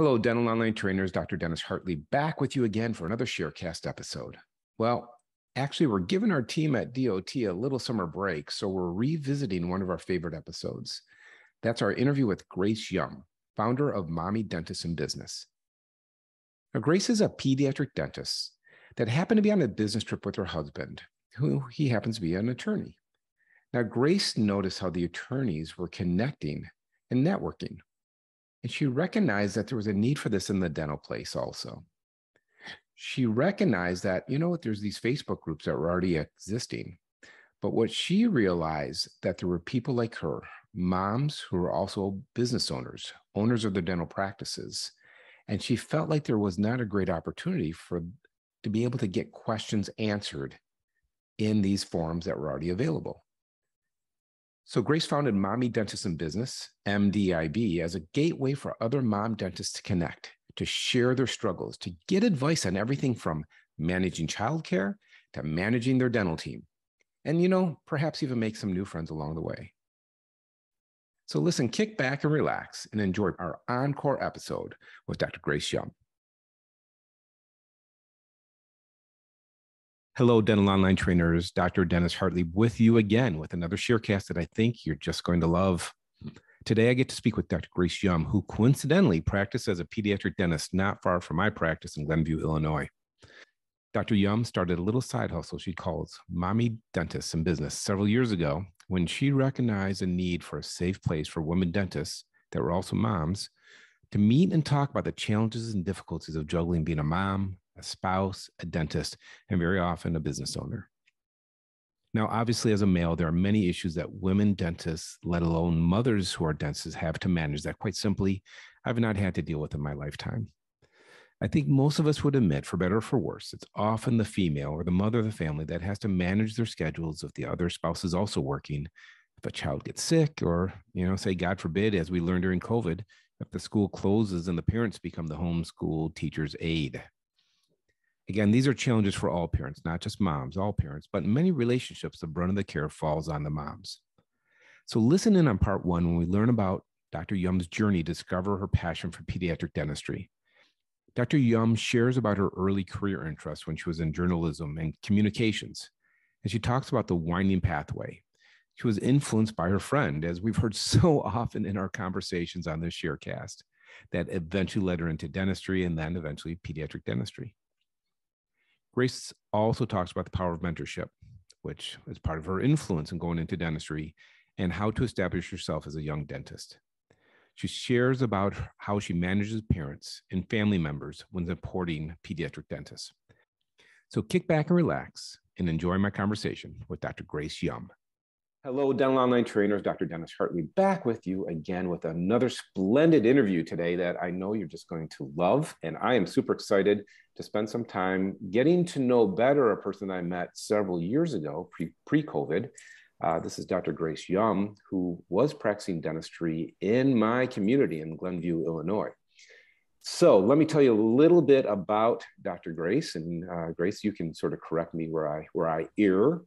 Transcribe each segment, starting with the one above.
Hello, dental online trainers. Dr. Dennis Hartlieb back with you again for another Sharecast episode. Well, actually, we're giving our team at DOT a little summer break, so we're revisiting one of our favorite episodes. That's our interview with Grace Yum, founder of Mommy Dentist in Business. Now, Grace is a pediatric dentist that happened to be on a business trip with her husband, who he happens to be an attorney. Now, Grace noticed how the attorneys were connecting and networking and she recognized that there was a need for this in the dental place also. She recognized that, you know what, there's these Facebook groups that were already existing. But what she realized that there were people like her, moms who were also business owners, owners of their dental practices. And she felt like there was not a great opportunity for to be able to get questions answered in these forums that were already available. So Grace founded Mommy Dentists in Business, MDIB, as a gateway for other mom dentists to connect, to share their struggles, to get advice on everything from managing childcare to managing their dental team. And, you know, perhaps even make some new friends along the way. So listen, kick back and relax and enjoy our encore episode with Dr. Grace Yum. Hello, dental online trainers. Dr. Dennis Hartlieb with you again with another sharecast that I think you're just going to love. Today, I get to speak with Dr. Grace Yum, who coincidentally practiced as a pediatric dentist not far from my practice in Glenview, Illinois. Dr. Yum started a little side hustle she calls Mommy Dentists in Business several years ago when she recognized a need for a safe place for women dentists that were also moms to meet and talk about the challenges and difficulties of juggling being a mom, a spouse, a dentist, and very often a business owner. Now, obviously, as a male, there are many issues that women dentists, let alone mothers who are dentists, have to manage that quite simply I've not had to deal with in my lifetime. I think most of us would admit, for better or for worse, it's often the female or the mother of the family that has to manage their schedules if the other spouse is also working. If a child gets sick, or, you know, say, God forbid, as we learned during COVID, if the school closes and the parents become the homeschool teacher's aide. Again, these are challenges for all parents, not just moms, all parents, but in many relationships, the brunt of the care falls on the moms. So listen in on part one when we learn about Dr. Yum's journey to discover her passion for pediatric dentistry. Dr. Yum shares about her early career interests when she was in journalism and communications, and she talks about the winding pathway. She was influenced by her friend, as we've heard so often in our conversations on this sharecast, that eventually led her into dentistry and then eventually pediatric dentistry. Grace also talks about the power of mentorship, which is part of her influence in going into dentistry and how to establish yourself as a young dentist. She shares about how she manages parents and family members when supporting pediatric dentists. So kick back and relax and enjoy my conversation with Dr. Grace Yum. Hello, dental online trainers. Dr. Dennis Hartlieb back with you again with another splendid interview today that I know you're just going to love. And I am super excited to spend some time getting to know better a person I met several years ago, pre COVID. Uh, this is Dr. Grace Yum, who was practicing dentistry in my community in Glenview, Illinois. So let me tell you a little bit about Dr. Grace, and uh, Grace, you can sort of correct me where I where I err.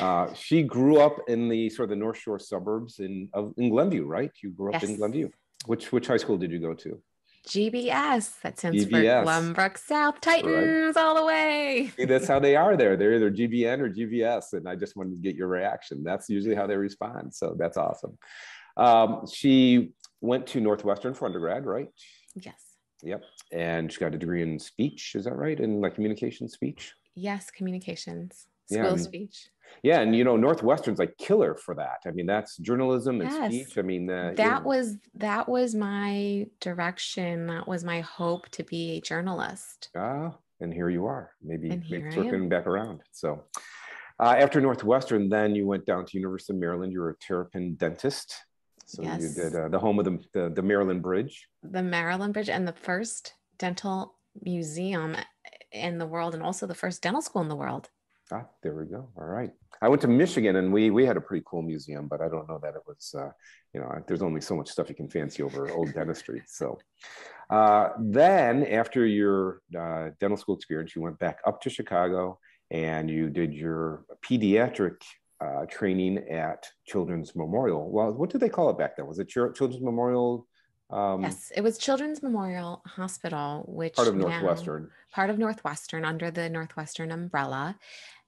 Uh, she grew up in the sort of the North Shore suburbs in of, in Glenview, right? You grew up yes. in Glenview. Which which high school did you go to? GBS. That stands GBS. for Glenbrook South Titans right. all the way. See, that's how they are there. They're either GBN or GBS, and I just wanted to get your reaction. That's usually how they respond. So that's awesome. Um, she went to Northwestern for undergrad, right? Yes. Yep. And she got a degree in speech. Is that right? In like communication speech? Yes, communications. School yeah, speech. Yeah, and you know Northwestern's like killer for that. I mean, that's journalism and yes. speech. I mean, uh, that you know. was that was my direction. That was my hope to be a journalist. Ah, and here you are. Maybe, maybe circling back around. So, uh, after Northwestern, then you went down to University of Maryland. You were a terrapin dentist. So yes. you did uh, the home of the, the, the Maryland Bridge. The Maryland Bridge and the first dental museum in the world, and also the first dental school in the world. Ah, there we go. All right. I went to Michigan and we we had a pretty cool museum, but I don't know that it was, uh, you know, there's only so much stuff you can fancy over old dentistry. So uh, then after your uh, dental school experience, you went back up to Chicago and you did your pediatric uh, training at Children's Memorial. Well, what did they call it back then? Was it Children's Memorial Um, yes, it was Children's Memorial Hospital, which part of now- Northwestern. part of Northwestern under the Northwestern umbrella,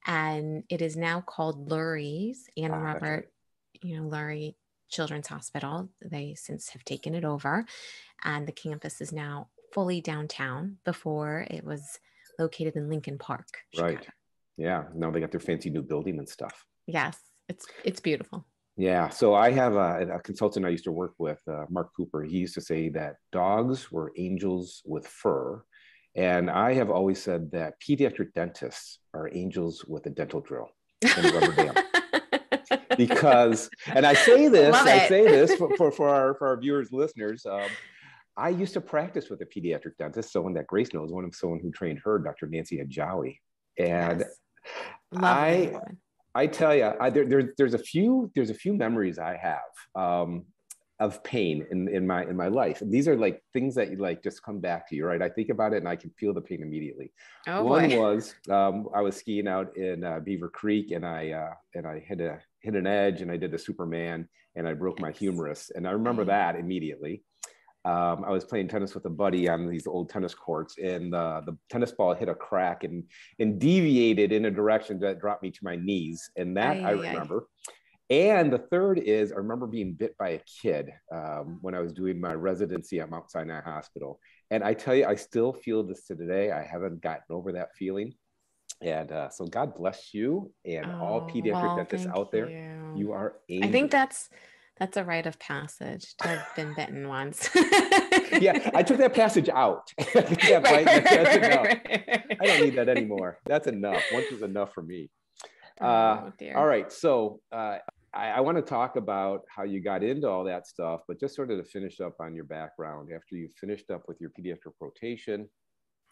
and it is now called Lurie's and Ah, Robert, right. you know, Lurie Children's Hospital. They since have taken it over, and the campus is now fully downtown. Before it was located in Lincoln Park. Right. Yeah. Now they got their fancy new building and stuff. Yes, it's it's beautiful. Yeah. So I have a, a consultant I used to work with, uh, Mark Cooper. He used to say that dogs were angels with fur. And I have always said that pediatric dentists are angels with a dental drill and a rubber dam. because and i say this Love i it. say this for, for, for our for our viewers listeners um, i used to practice with a pediatric dentist someone that grace knows one of someone who trained her dr nancy ajawi and Yes. I- i tell you I, there, there, there's a few there's a few memories i have um, of pain in, in my in my life and these are like things that you like just come back to you right i think about it and i can feel the pain immediately Oh one boy. was um, I was skiing out in uh, Beaver Creek, and I uh, and I hit a hit an edge, and I did a Superman, and I broke my humerus, and I remember that immediately. Um, I was playing tennis with a buddy on these old tennis courts, and uh, the tennis ball hit a crack and and deviated in a direction that dropped me to my knees, and that Ay, I remember. ay. And the third is I remember being bit by a kid um, when I was doing my residency at Mount Sinai Hospital. And I tell you, I still feel this to today. I haven't gotten over that feeling. And uh, so God bless you and all Oh, pediatric well, dentists out there. you. You are I think that's that's a rite of passage to have been bitten once. yeah, I took that passage out. I bite- that's enough. I don't need that anymore. That's enough. Once is enough for me. Uh, oh, dear. All right. So uh, I, I want to talk about how you got into all that stuff, but just sort of to finish up on your background. After you finished up with your pediatric rotation,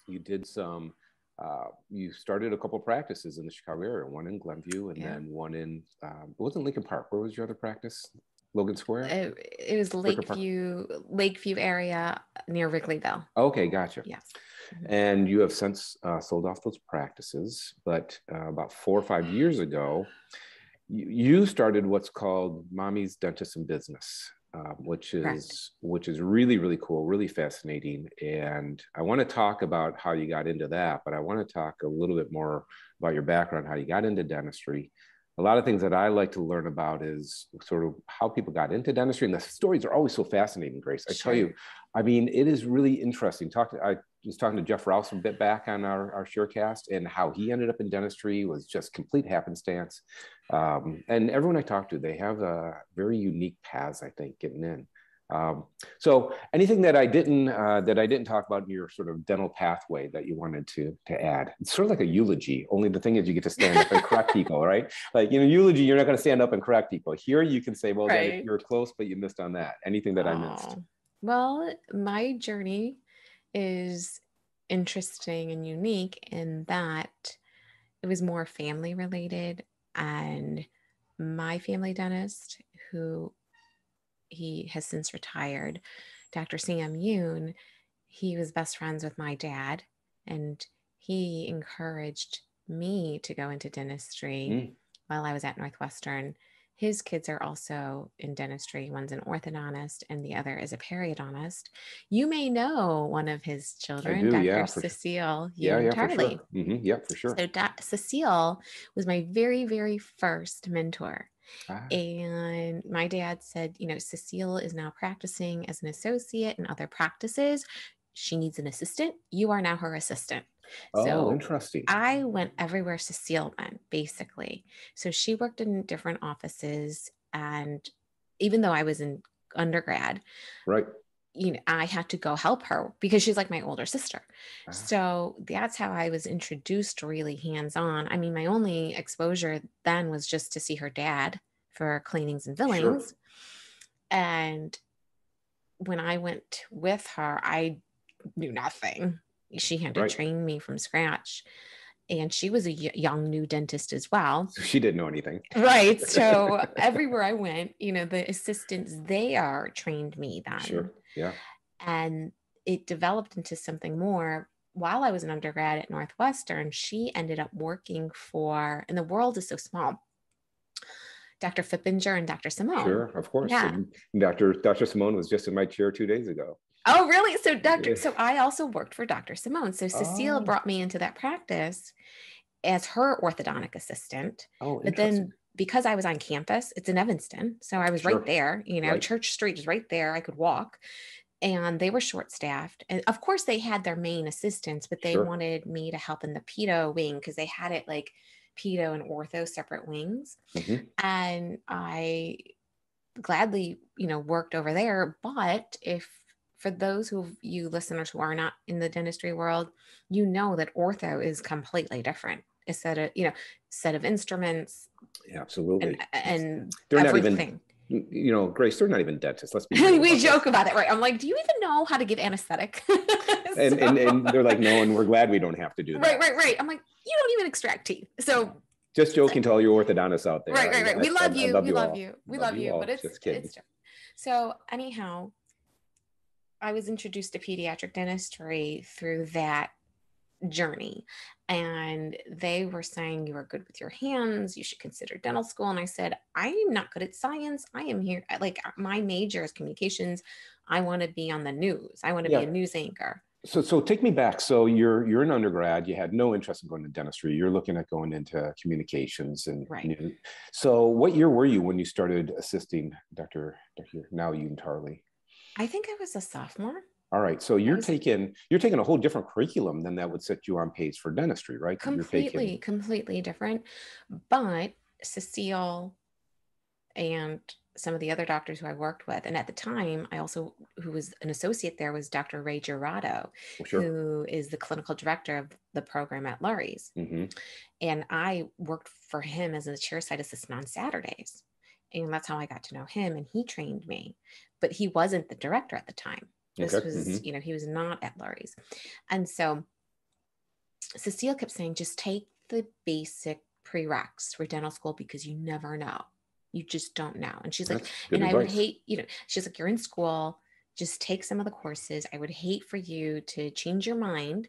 you did some, uh, you started a couple practices in the Chicago area, one in Glenview and Yeah. then one in, um, it wasn't Lincoln Park. Where was your other practice? Logan Square? It, it was Lakeview, Lakeview area near Wrigleyville. Okay, gotcha. Yes. And you have since uh, sold off those practices, but uh, about four or five years ago, you, started what's called Mommy's Dentist in Business, uh, which is Correct. which is really really cool, really fascinating. And I want to talk about how you got into that, but I want to talk a little bit more about your background, how you got into dentistry. A lot of things that I like to learn about is sort of how people got into dentistry, and the stories are always so fascinating. Grace, I tell you, I mean, it is really interesting. Talk to, I was talking to Jeff Rouse a bit back on our, our Sharecast and how he ended up in dentistry was just complete happenstance. Um, and everyone I talked to, they have a very unique paths, I think, getting in. Um, so anything that I didn't uh, that I didn't talk about in your sort of dental pathway that you wanted to to add, it's sort of like a eulogy. Only the thing is, you get to stand up and correct people, right? Like you know, eulogy, you're not going to stand up and correct people. Here, you can say, "Well, Right. you're close, but you missed on that." Anything that I missed. Well, my journey is interesting and unique in that it was more family related and my family dentist who he has since retired dr sam yoon he was best friends with my dad and he encouraged me to go into dentistry Mm. while i was at northwestern his kids are also in dentistry. One's an orthodontist and the other is a periodontist. You may know one of his children, do, Dr. yeah. Cecile Yeah, yeah, for sure. hmm Yeah, for sure. So Da- Cecile was my very, very first mentor. Ah, And my dad said, you know, Cecile is now practicing as an associate in other practices. She needs an assistant. You are now her assistant. oh, so interesting. I went everywhere Cecile went, basically. So she worked in different offices. And even though I was in undergrad, right. you know, I had to go help her because she's like my older sister. Ah. So that's how I was introduced really hands on. I mean, my only exposure then was just to see her dad for cleanings and Sure. fillings. And when I went with her, I knew nothing. She had to Right. train me from scratch. And she was a y- young new dentist as well. So she didn't know anything. Right. So everywhere I went, you know, the assistants there trained me then Sure. Yeah. and it developed into something more while i was an undergrad at northwestern she ended up working for and the world is so small Dr. Fippinger and Dr. Simone. Sure, of course. Yeah. Dr. Dr. Simone was just in my chair two days ago. Oh, really? So, Dr. So I also worked for Dr. Simone. So Cecile oh. brought me into that practice as her orthodontic assistant. Oh, but then because I was on campus, it's in Evanston. So I was sure. right there, you know, right. Church Street is right there. I could walk. And they were short staffed. And of course, they had their main assistants, but they sure. wanted me to help in the pedo wing because they had it like pedo and ortho separate wings. Mm-hmm. And I gladly, you know, worked over there. But if for those who you listeners who are not in the dentistry world, you know that ortho is completely different. A set of, you know, set of instruments. Yeah, absolutely. And, and they're everything. not even you know, Grace, they're not even dentists. Let's be. we joke about it, right? I'm like, do you even know how to give anesthetic? so... and, and, and they're like, no, and we're glad we don't have to do that. Right, right, right. I'm like, you don't even extract teeth. So just uh, joking to all your orthodontists out there. Right, right, right. I, we love I, you. I love we you love you. We love, love you, but it's just kidding. It's so anyhow, I was introduced to pediatric dentistry through that journey. And they were saying, You are good with your hands. You should consider dental school. And I said, I'm not good at science. I am here. Like, my major is communications. I want to be on the news, I want to yeah. be a news anchor. So, so take me back. So you're you're an undergrad. You had no interest in going to dentistry. You're looking at going into communications and. Right. so, what year were you when you started assisting Dr. Dr. Now Yoon Tarley? I think I was a sophomore. All right. So you're taking you're taking a whole different curriculum than that would set you on pace for dentistry, right? Completely, taking... completely different. But Cecile and some of the other doctors who I worked with, and at the time, I also who was an associate there was Dr. Ray Girado, oh, sure. who is the clinical director of the program at Lurie's, mm-hmm. and I worked for him as a chairside assistant on Saturdays, and that's how I got to know him, and he trained me, but he wasn't the director at the time. This okay. was, mm-hmm. you know, he was not at Lurie's. And so Cecile kept saying, just take the basic prereqs for dental school because you never know. You just don't know. And she's like, and advice. I would hate, you know, she's like, you're in school, just take some of the courses. I would hate for you to change your mind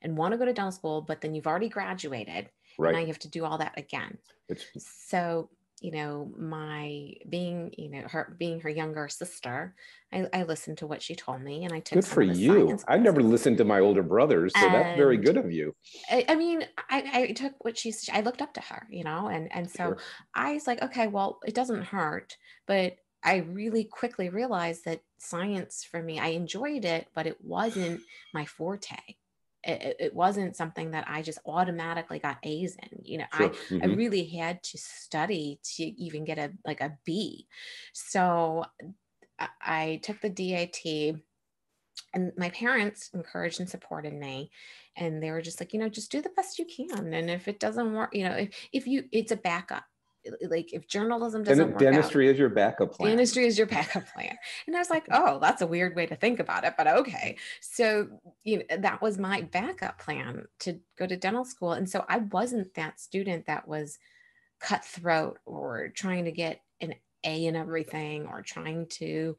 and want to go to dental school, but then you've already graduated. Right. And now you have to do all that again. It's- so you know, my being, you know, her being her younger sister, I, I listened to what she told me and I took good for you. I never listened to my older brothers, so and that's very good of you. I, I mean, I, I, took what she's, I looked up to her, you know, and, and so sure. I was like, okay, well, it doesn't hurt, but I really quickly realized that science for me, I enjoyed it, but it wasn't my forte it, it, wasn't something that I just automatically got A's in. You know, sure. I, mm-hmm. I really had to study to even get a like a B. So I, I took the DAT and my parents encouraged and supported me and they were just like you know just do the best you can and if it doesn't work you know if, if you it's a backup like if journalism doesn't work dentistry out, is your backup plan. Dentistry is your backup plan. And i was like oh that's a weird way to think about it but okay. So you know that was my backup plan to go to dental school. And so i wasn't that student that was cutthroat or trying to get an a in everything or trying to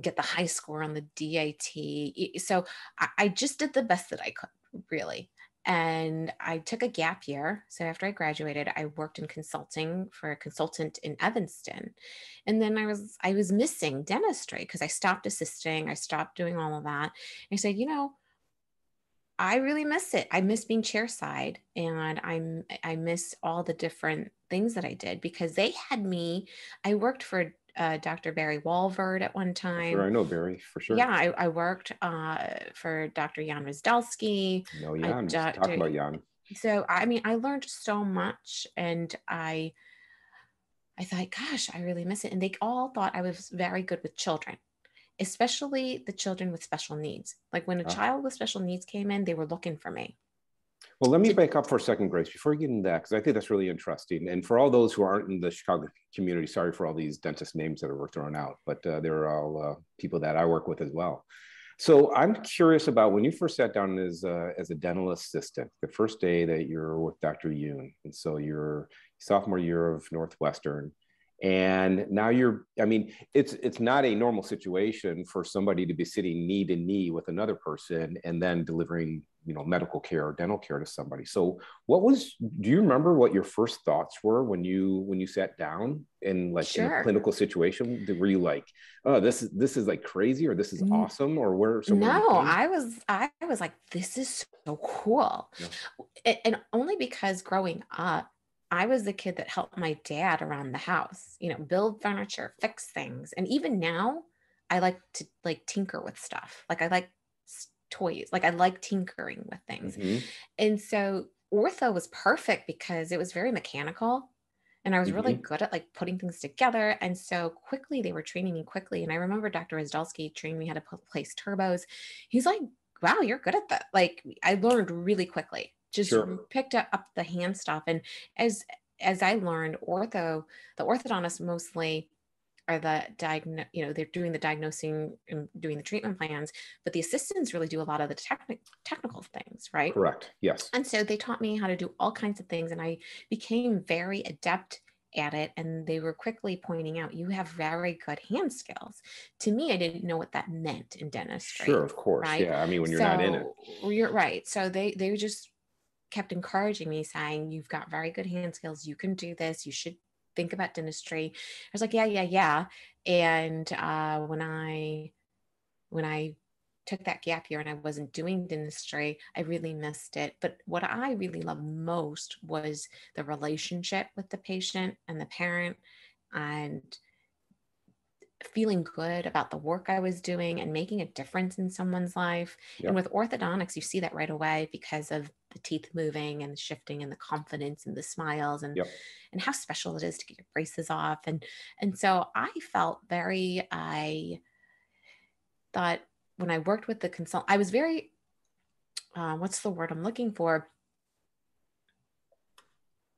get the high score on the dat so I, I just did the best that i could really and I took a gap year. So after I graduated, I worked in consulting for a consultant in Evanston. And then I was I was missing dentistry because I stopped assisting, I stopped doing all of that. And I said, you know, I really miss it. I miss being chairside and I'm I miss all the different things that I did because they had me I worked for uh, Dr. Barry Walvard at one time. Sure, I know Barry for sure. Yeah, I, I worked uh, for Dr. Jan Rozdelsky. No, Jan. I, Talk about Jan. So I mean, I learned so much, and I, I thought, gosh, I really miss it. And they all thought I was very good with children, especially the children with special needs. Like when a ah. child with special needs came in, they were looking for me. Well, let me back up for a second, Grace, before we get into that, because I think that's really interesting. And for all those who aren't in the Chicago community, sorry for all these dentist names that were thrown out, but uh, they're all uh, people that I work with as well. So I'm curious about when you first sat down as a, as a dental assistant, the first day that you're with Dr. Yoon, and so you're sophomore year of Northwestern, and now you're i mean it's it's not a normal situation for somebody to be sitting knee to knee with another person and then delivering you know medical care or dental care to somebody so what was do you remember what your first thoughts were when you when you sat down in like sure. in a clinical situation were you like oh this is this is like crazy or this is mm. awesome or where no i was i was like this is so cool yeah. and only because growing up I was the kid that helped my dad around the house, you know, build furniture, fix things. And even now, I like to like tinker with stuff. Like I like toys. Like I like tinkering with things. Mm-hmm. And so ortho was perfect because it was very mechanical and I was mm-hmm. really good at like putting things together. And so quickly they were training me quickly. And I remember Dr. Izdalski training me how to place turbos. He's like, wow, you're good at that. Like I learned really quickly, just sure. picked up the hand stuff. And as, as I learned ortho, the orthodontist mostly are the diagnose, you know, they're doing the diagnosing and doing the treatment plans, but the assistants really do a lot of the technical technical things, right? Correct. Yes. And so they taught me how to do all kinds of things, and I became very adept at it and they were quickly pointing out you have very good hand skills to me i didn't know what that meant in dentistry sure of course right? yeah i mean when you're so, not in it you're right so they they just kept encouraging me saying you've got very good hand skills you can do this you should think about dentistry. I was like, yeah, yeah, yeah. And uh, when I when I took that gap year and I wasn't doing dentistry, I really missed it. But what I really loved most was the relationship with the patient and the parent and feeling good about the work I was doing and making a difference in someone's life. Yep. And with orthodontics, you see that right away because of the teeth moving and shifting and the confidence and the smiles and yep. and how special it is to get your braces off and and so I felt very I thought when I worked with the consult I was very uh, what's the word I'm looking for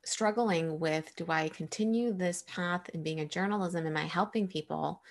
struggling with do I continue this path in being a journalism am I helping people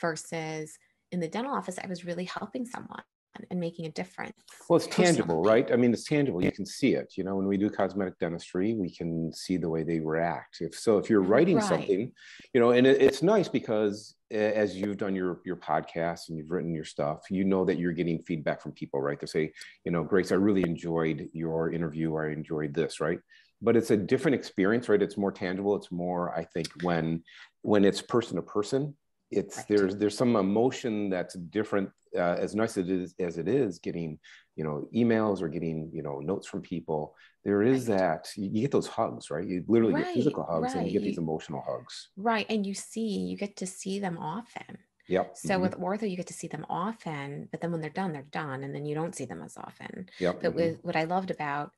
versus in the dental office I was really helping someone and making a difference. Well, it's tangible, right? I mean, it's tangible. You can see it. You know, when we do cosmetic dentistry, we can see the way they react. If so, if you're writing right. something, you know, and it, it's nice because as you've done your your podcast and you've written your stuff, you know that you're getting feedback from people, right? They say, you know, Grace, I really enjoyed your interview. I enjoyed this, right? But it's a different experience, right? It's more tangible. It's more, I think, when when it's person to person it's right. there's there's some emotion that's different uh, as nice as it is as it is getting you know emails or getting you know notes from people there is right. that you, get those hugs right you literally right. get physical hugs and you get these emotional hugs right and you see you get to see them often Yep. So mm-hmm. with ortho, you get to see them often, but then when they're done, they're done, and then you don't see them as often. Yep. But mm-hmm. with what I loved about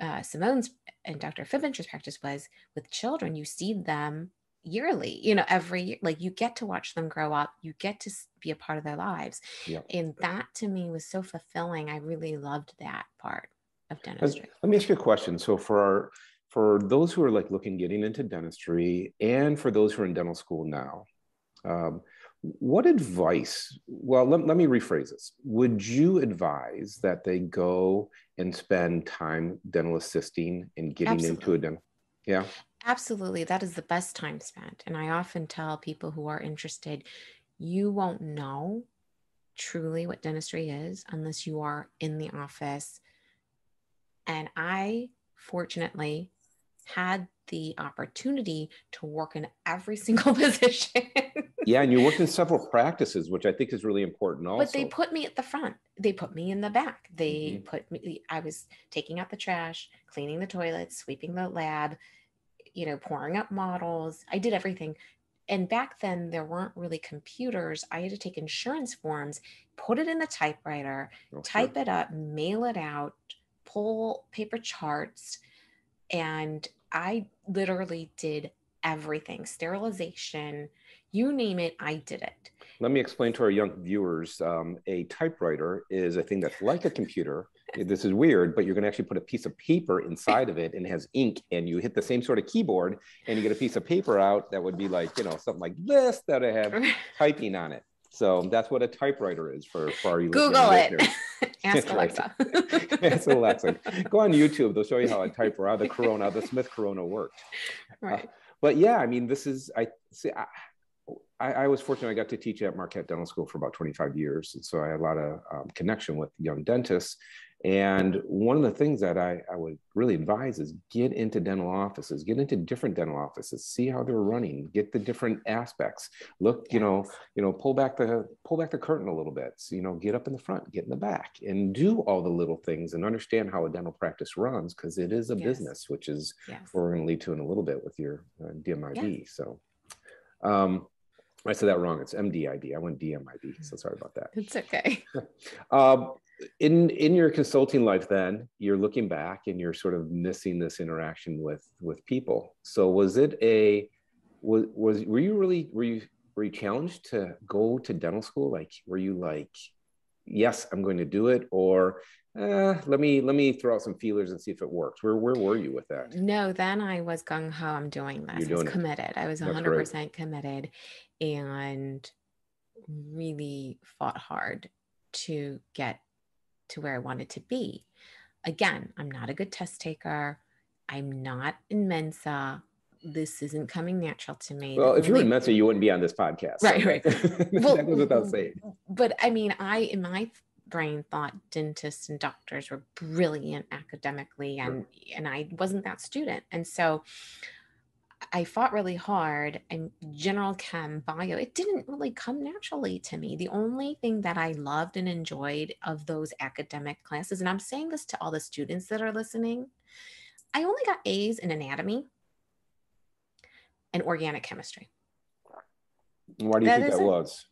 uh, Simone's and Dr. Fibincher's practice was with children, you see them yearly you know every year like you get to watch them grow up you get to be a part of their lives yep. and that to me was so fulfilling i really loved that part of dentistry let me ask you a question so for our for those who are like looking getting into dentistry and for those who are in dental school now um, what advice well let, let me rephrase this would you advise that they go and spend time dental assisting and getting Absolutely. into a dental yeah Absolutely. That is the best time spent. And I often tell people who are interested, you won't know truly what dentistry is unless you are in the office. And I fortunately had the opportunity to work in every single position. yeah, and you worked in several practices, which I think is really important also. But they put me at the front. They put me in the back. They mm-hmm. put me I was taking out the trash, cleaning the toilets, sweeping the lab, you know, pouring up models. I did everything. And back then, there weren't really computers. I had to take insurance forms, put it in the typewriter, okay. type it up, mail it out, pull paper charts. And I literally did everything sterilization, you name it, I did it. Let me explain to our young viewers um, a typewriter is a thing that's like a computer this is weird, but you're going to actually put a piece of paper inside of it and it has ink, and you hit the same sort of keyboard, and you get a piece of paper out that would be like, you know, something like this that I have typing on it. So that's what a typewriter is for, for our Google it. Ask Alexa. Ask Alexa. Go on YouTube. They'll show you how a typewriter, the Corona, the Smith Corona worked. Right. Uh, but yeah, I mean, this is I see. I, I, I, was fortunate. I got to teach at Marquette Dental School for about 25 years, and so I had a lot of um, connection with young dentists And one of the things that I, I would really advise is get into dental offices, get into different dental offices, see how they're running, get the different aspects. Look, you know, you know, pull back the pull back the curtain a little bit. So, you know, get up in the front, get in the back, and do all the little things and understand how a dental practice runs because it is a yes. business, which is yes. what we're going to lead to in a little bit with your uh, DMIB. Yes. So, um, I said that wrong. It's MDIB. I went DMIB. So sorry about that. It's okay. um, in in your consulting life then you're looking back and you're sort of missing this interaction with with people. So was it a was was were you really were you were you challenged to go to dental school? Like were you like yes i'm going to do it or eh, let me let me throw out some feelers and see if it works. Where where were you with that? No then i was gung-ho i'm doing this. I was committed it. i was 100% committed and really fought hard to get to where I wanted to be. Again, I'm not a good test taker. I'm not in Mensa. This isn't coming natural to me. Well, if you were in Mensa, you wouldn't be on this podcast. Right, so. right. well, that goes without saying. But I mean, I, in my brain, thought dentists and doctors were brilliant academically, and, sure. and I wasn't that student. And so I fought really hard and general chem bio, it didn't really come naturally to me. The only thing that I loved and enjoyed of those academic classes, and I'm saying this to all the students that are listening, I only got A's in anatomy and organic chemistry. Why do you that think that was?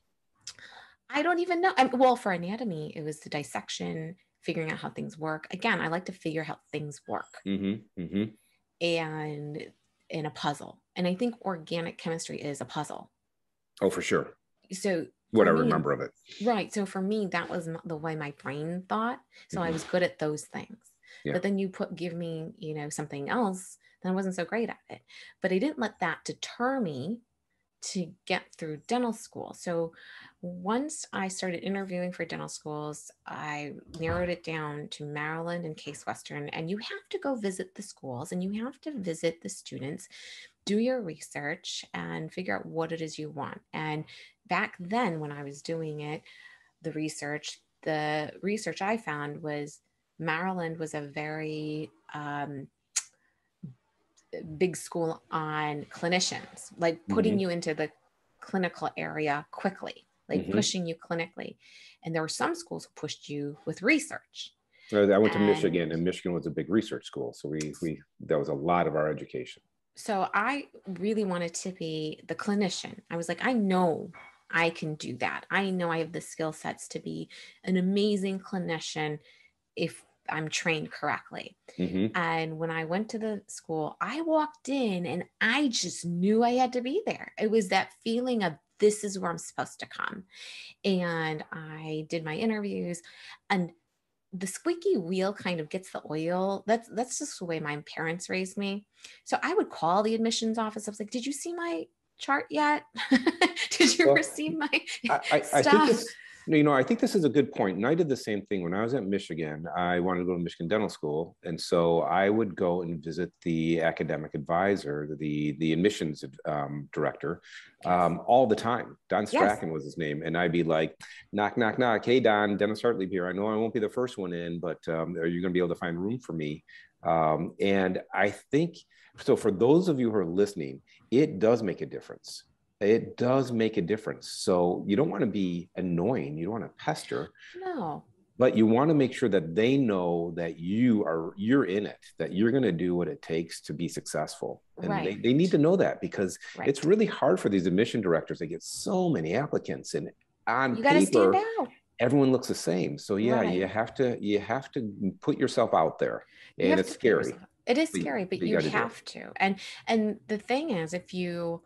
I don't even know. I well, for anatomy, it was the dissection, figuring out how things work. Again, I like to figure out how things work. Mm-hmm, mm-hmm. And in a puzzle. And I think organic chemistry is a puzzle. Oh, for sure. So what I me, remember of it. Right. So for me, that was the way my brain thought. So mm-hmm. I was good at those things. Yeah. But then you put give me, you know, something else, then I wasn't so great at it. But I didn't let that deter me to get through dental school. So once I started interviewing for dental schools, I narrowed it down to Maryland and Case Western. And you have to go visit the schools and you have to visit the students, do your research, and figure out what it is you want. And back then, when I was doing it, the research, the research I found was Maryland was a very um, big school on clinicians, like putting mm-hmm. you into the clinical area quickly, like mm-hmm. pushing you clinically. And there were some schools who pushed you with research. I went and, to Michigan, and Michigan was a big research school, so we we that was a lot of our education. So I really wanted to be the clinician. I was like, I know I can do that. I know I have the skill sets to be an amazing clinician if I'm trained correctly. Mm-hmm. And when I went to the school, I walked in and I just knew I had to be there. It was that feeling of this is where I'm supposed to come. And I did my interviews and the squeaky wheel kind of gets the oil. That's that's just the way my parents raised me. So I would call the admissions office. I was like, "Did you see my chart yet? Did you well, receive my I, I, stuff?" I think you know, I think this is a good point. And I did the same thing when I was at Michigan. I wanted to go to Michigan Dental School, and so I would go and visit the academic advisor, the the admissions um, director, um, all the time. Don Strachan yes. was his name, and I'd be like, knock, knock, knock. Hey, Don, Dennis Hartlieb here. I know I won't be the first one in, but um, are you going to be able to find room for me? Um, and I think so. For those of you who are listening, it does make a difference it does make a difference. So you don't want to be annoying. You don't want to pester. No. But you want to make sure that they know that you are you're in it, that you're going to do what it takes to be successful. And right. they, they need to know that because right. it's really hard for these admission directors. They get so many applicants and on you paper, everyone looks the same. So yeah, right. you have to you have to put yourself out there. And it's scary. It is scary, but you, you have to. And and the thing is if you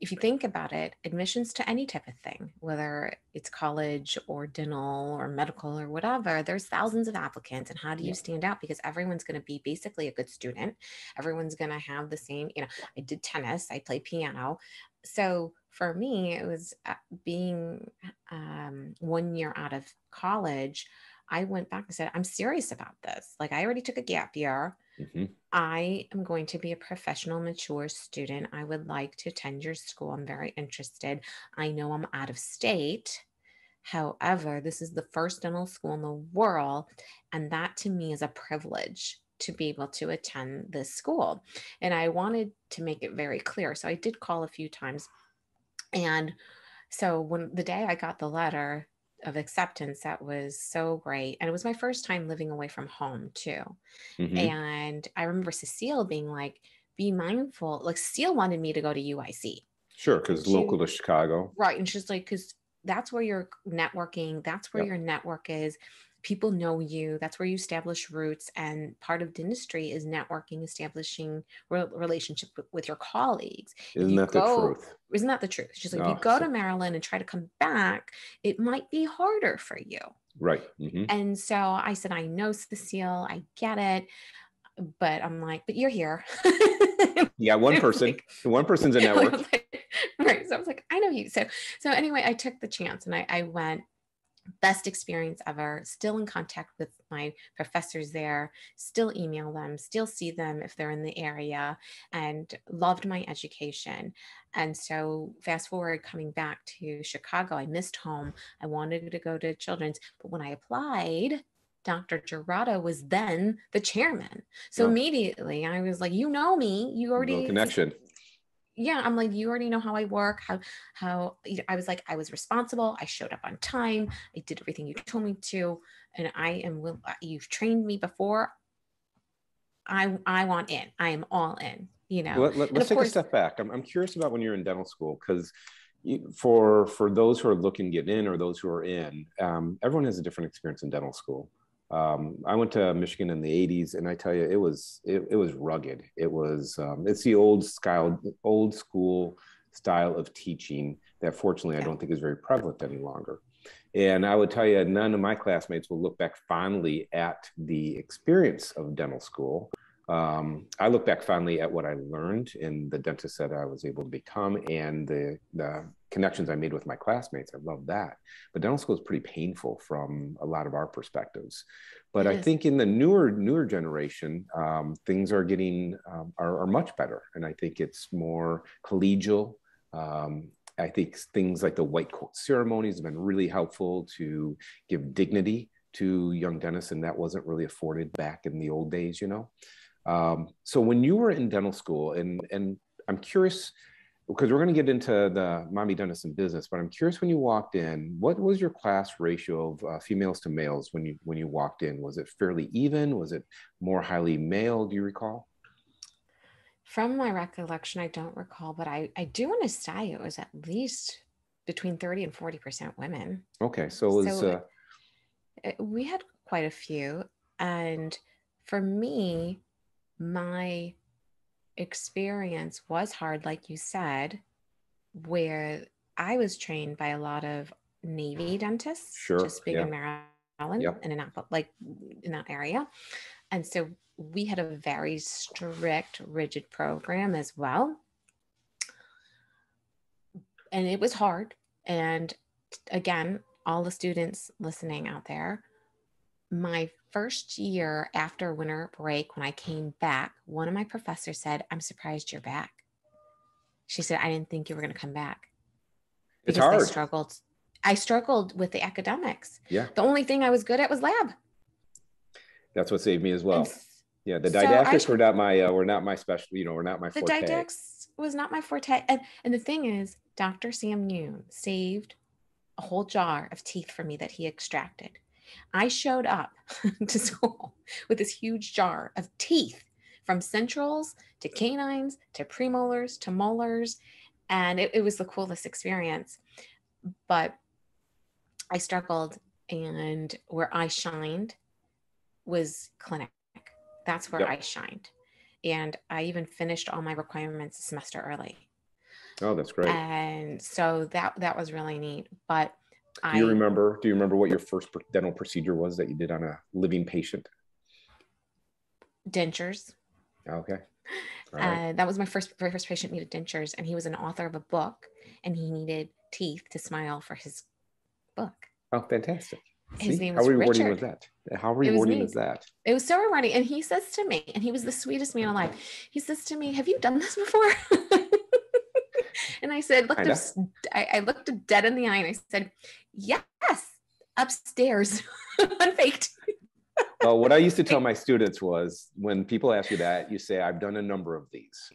if you think about it, admissions to any type of thing, whether it's college or dental or medical or whatever, there's thousands of applicants. And how do you stand out? Because everyone's going to be basically a good student. Everyone's going to have the same, you know, I did tennis, I played piano. So for me, it was uh, being um, one year out of college. I went back and said, I'm serious about this. Like, I already took a gap year. Mm-hmm. I am going to be a professional, mature student. I would like to attend your school. I'm very interested. I know I'm out of state. However, this is the first dental school in the world. And that to me is a privilege to be able to attend this school. And I wanted to make it very clear. So I did call a few times. And so when the day I got the letter of acceptance, that was so great. And it was my first time living away from home too. Mm-hmm. And I remember Cecile being like, be mindful. Like Cecile wanted me to go to UIC. Sure, because local to Chicago. Right. And she's like, because that's where you're networking, that's where yep. your network is people know you that's where you establish roots and part of dentistry is networking establishing re- relationship with, with, your colleagues. Isn't that go, the truth? isn't that the truth? She's like oh, you go so. to maryland and try to come back it might be harder for you. Right mm-hmm. and so i said i know cecile i get it but i'm like but you're here. Yeah one person like, one person's a network. right so i was like i know you so so anyway i took the chance and i, I went best experience ever still in contact with my professors there still email them still see them if they're in the area and loved my education and so fast forward coming back to chicago i missed home i wanted to go to children's but when i applied Dr. Gerardo was then the chairman. So immediately I was like, you know me, you already no connection yeah i'm like you already know how i work how how i was like i was responsible i showed up on time i did everything you told me to and i am will uh, you've trained me before. I i want in i am all in you know? Let, us let, take course, a step back. I'm, I'm curious about when you're in dental school because for for those who are looking to get in or those who are in um, everyone has a different experience in dental school um, I went to Michigan in the 80s, and I tell you, it was it, it was rugged. It was um, it's the old style, old school style of teaching that fortunately I don't think is very prevalent any longer. And I would tell you, none of my classmates will look back fondly at the experience of dental school um, I look back fondly at what I learned in the dentist that I was able to become and the, the connections I made with my classmates. I love that. But dental school is pretty painful from a lot of our perspectives. But I think in the newer newer generation, um, things are getting um, are, are, much better, and I think it's more collegial. Um, I think things like the white coat ceremonies have been really helpful to give dignity to young dentists, and that wasn't really afforded back in the old days, you know. Um, so when you were in dental school, and and I'm curious because we're going to get into the mommy dentist in business, but I'm curious when you walked in, what was your class ratio of uh, females to males when you when you walked in? Was it fairly even? Was it more highly male? Do you recall? From my recollection, I don't recall, but I I do want to say it was at least between 30 and 40 percent women. Okay, so it was. So uh, we had quite a few, and for me, my experience was hard, like you said, where I was trained by a lot of Navy dentists, sure, just being yeah. in Maryland yep. and in that, like in that area. And so we had a very strict, rigid program as well. And it was hard. And again, all the students listening out there, my first year after winter break, when I came back, one of my professors said, I'm surprised you're back. She said, I didn't think you were going to come back. It's hard. I struggled. I struggled with the academics. Yeah. The only thing I was good at was lab. That's what saved me as well. And yeah. The didactics so were not my, uh, were not my special, you know, were not my the forte. The didactics was not my forte. And, and the thing is, Dr. Sam Yoon saved a whole jar of teeth for me that he extracted. I showed up to school with this huge jar of teeth from centrals to canines to premolars to molars. And it, it was the coolest experience. But I struggled, and where I shined was clinic. That's where yep. I shined. And I even finished all my requirements a semester early. Oh, that's great. And so that that was really neat. But do you I, remember? Do you remember what your first dental procedure was that you did on a living patient? Dentures. Okay. Right. Uh, that was my first very first patient needed dentures, and he was an author of a book, and he needed teeth to smile for his book. Oh, fantastic! His See? name was How rewarding Richard. was that? How rewarding was, was that? It was so rewarding, and he says to me, and he was the sweetest man alive. He says to me, "Have you done this before?" And I said, looked up, I, I looked dead in the eye and I said, yes, upstairs, unfaked. well, what I used to tell my students was when people ask you that, you say, I've done a number of these.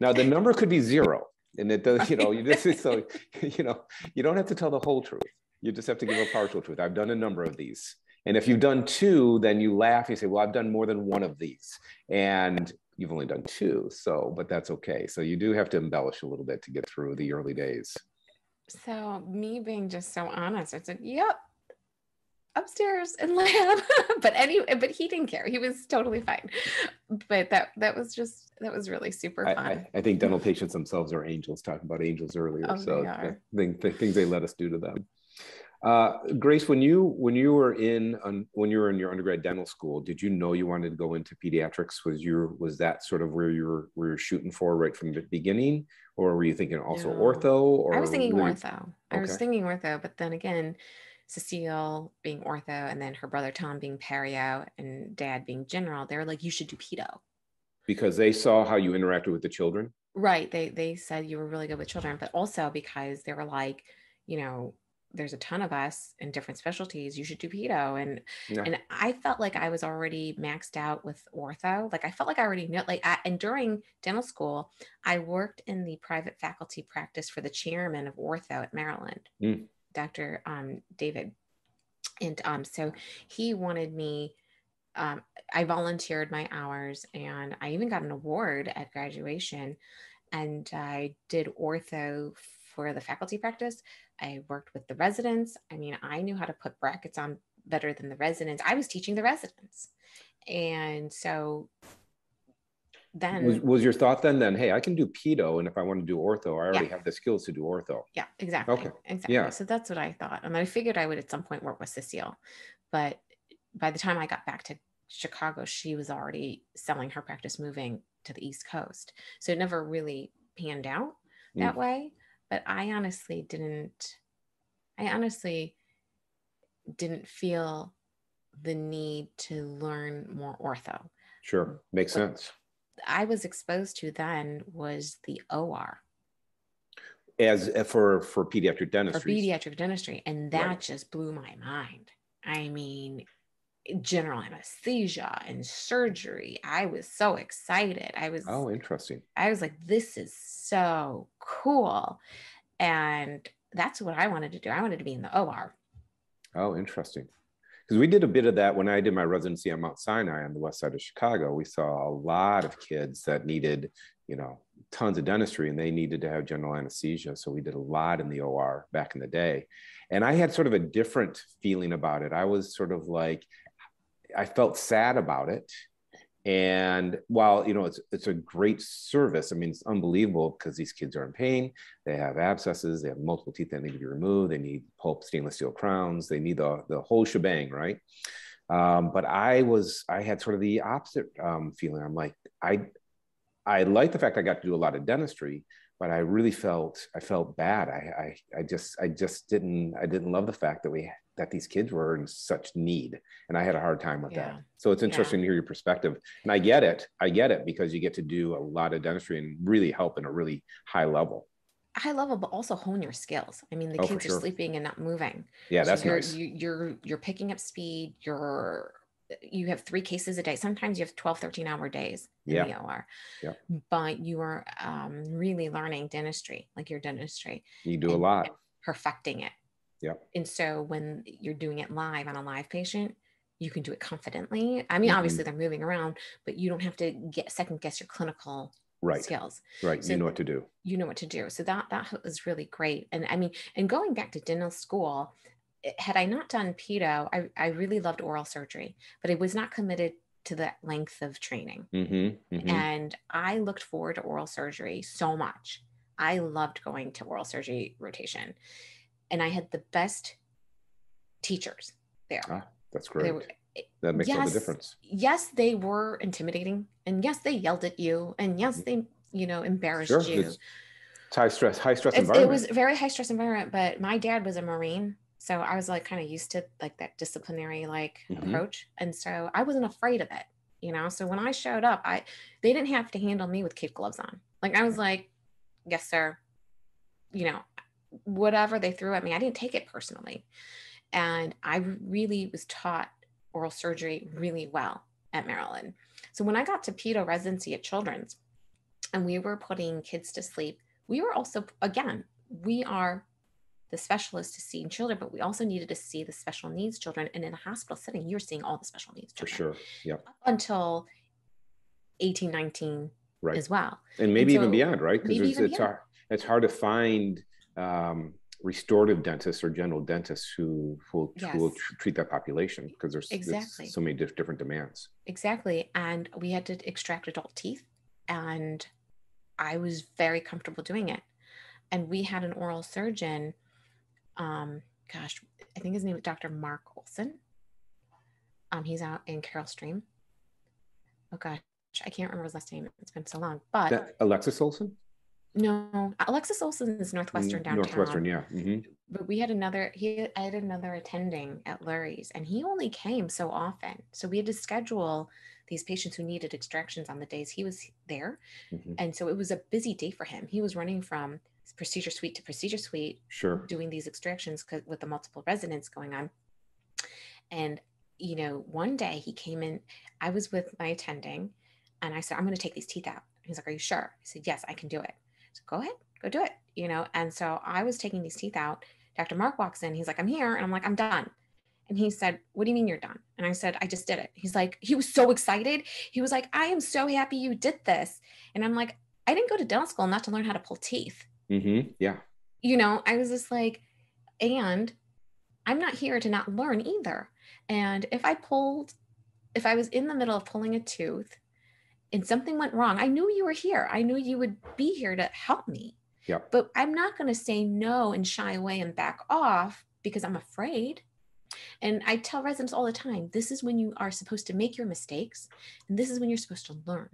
Now the number could be zero. And it does, you know, you just so you know, you don't have to tell the whole truth. You just have to give a partial truth. I've done a number of these. And if you've done two, then you laugh. You say, "Well, I've done more than one of these," and you've only done two. So, but that's okay. So you do have to embellish a little bit to get through the early days. So me being just so honest, I said, "Yep, upstairs in lab." but anyway, but he didn't care. He was totally fine. But that that was just that was really super fun. I, I, I think dental patients themselves are angels. Talking about angels earlier, oh, so the, the things they let us do to them. Uh, Grace, when you when you were in um, when you were in your undergrad dental school, did you know you wanted to go into pediatrics? Was your was that sort of where you were were you shooting for right from the beginning, or were you thinking also no. ortho? Or I was thinking ortho. You... I was thinking ortho, but then again, Cecile being ortho, and then her brother Tom being perio, and Dad being general, they were like, you should do pedo because they saw how you interacted with the children. Right. They they said you were really good with children, but also because they were like, you know there's a ton of us in different specialties you should do pedo and yeah. and i felt like i was already maxed out with ortho like i felt like i already knew like I, and during dental school i worked in the private faculty practice for the chairman of ortho at maryland mm. dr um, david and um, so he wanted me um, i volunteered my hours and i even got an award at graduation and i did ortho for the faculty practice. I worked with the residents. I mean, I knew how to put brackets on better than the residents. I was teaching the residents. And so then was, was your thought then then hey i can do pedo and if i want to do ortho i already yeah. have the skills to do ortho yeah exactly okay exactly yeah so that's what i thought and i figured i would at some point work with cecile but by the time i got back to chicago she was already selling her practice moving to the east coast so it never really panned out that mm. way but I honestly didn't, I honestly didn't feel the need to learn more ortho. Sure, makes what sense. I was exposed to then was the OR. As uh, for for pediatric dentistry. For pediatric dentistry, and that right. just blew my mind. I mean, Eh, general anesthesia and surgery. I was so excited. I was Oh, interesting. I was like this is so cool. And that's what I wanted to do. I wanted to be in the OR. Oh, interesting. Because we did a bit of that when I did my residency on Mount Sinai on the west side of Chicago. We saw a lot of kids that needed, you know, tons of dentistry and they needed to have general anesthesia. So we did a lot in the OR back in the day. And I had sort of a different feeling about it. I was sort of like, I felt sad about it. And while you know it's it's a great service, I mean it's unbelievable because these kids are in pain. They have abscesses, they have multiple teeth that need to be removed. They need pulp stainless steel crowns. They need the the whole shebang, right? Um, but I was I had sort of the opposite um, feeling. I'm like I I like the fact I got to do a lot of dentistry, but I really felt I felt bad. I, I I just I just didn't I didn't love the fact that we that these kids were in such need and i had a hard time with yeah. that so it's interesting yeah. to hear your perspective and i get it i get it because you get to do a lot of dentistry and really help in a really high level high level but also hone your skills i mean the oh, kids sure. are sleeping and not moving yeah so that's you're, nice. you, you're you're picking up speed you're you have three cases a day sometimes you have 12 13 hour days in yeah. the or yeah. but you are um, really learning dentistry like your dentistry you do a lot perfecting it yeah. And so when you're doing it live on a live patient, you can do it confidently. I mean, mm-hmm. obviously they're moving around, but you don't have to get second guess your clinical right. skills. Right. So you know what to do. You know what to do. So that that was really great. And I mean, and going back to dental school, had I not done pedo, I, I really loved oral surgery, but I was not committed to the length of training. Mm-hmm, mm-hmm. And I looked forward to oral surgery so much. I loved going to oral surgery rotation and I had the best teachers there. Ah, that's great. Were, that makes yes, all the difference. Yes, they were intimidating, and yes, they yelled at you, and yes, mm-hmm. they you know embarrassed sure, you. It's, it's high stress, high stress environment. It was a very high stress environment, but my dad was a Marine, so I was like kind of used to like that disciplinary like mm-hmm. approach, and so I wasn't afraid of it, you know. So when I showed up, I they didn't have to handle me with kid gloves on. Like I was like, "Yes, sir," you know, whatever they threw at me, I didn't take it personally. And I really was taught oral surgery really well at Maryland. So when I got to pedo residency at Children's and we were putting kids to sleep, we were also, again, we are the specialist to seeing children, but we also needed to see the special needs children. And in a hospital setting, you're seeing all the special needs children. For sure. Yeah. Until 18, 19 right. as well. And maybe and so, even beyond, right? Because it's, it's hard, it's hard to find um, restorative dentists or general dentists who will, yes. who will tr- treat that population because there's, exactly. there's so many diff- different demands. Exactly. And we had to extract adult teeth and I was very comfortable doing it. And we had an oral surgeon, um, gosh, I think his name is Dr. Mark Olson. Um, he's out in Carol Stream. Oh gosh, I can't remember his last name. It's been so long. But that Alexis Olson? No, Alexis Olson is Northwestern downtown. Northwestern, yeah. Mm-hmm. But we had another. He I had another attending at Lurie's, and he only came so often. So we had to schedule these patients who needed extractions on the days he was there, mm-hmm. and so it was a busy day for him. He was running from procedure suite to procedure suite, sure, doing these extractions with the multiple residents going on. And you know, one day he came in. I was with my attending, and I said, "I'm going to take these teeth out." He's like, "Are you sure?" I said, "Yes, I can do it." Go ahead, go do it, you know? And so I was taking these teeth out. Dr. Mark walks in, he's like, I'm here. And I'm like, I'm done. And he said, What do you mean you're done? And I said, I just did it. He's like, he was so excited. He was like, I am so happy you did this. And I'm like, I didn't go to dental school not to learn how to pull teeth. Mm-hmm. Yeah. You know, I was just like, and I'm not here to not learn either. And if I pulled, if I was in the middle of pulling a tooth and something went wrong, I knew you were here. I knew you would be here to help me. Yeah. But I'm not going to say no and shy away and back off because I'm afraid. And I tell residents all the time this is when you are supposed to make your mistakes, and this is when you're supposed to learn.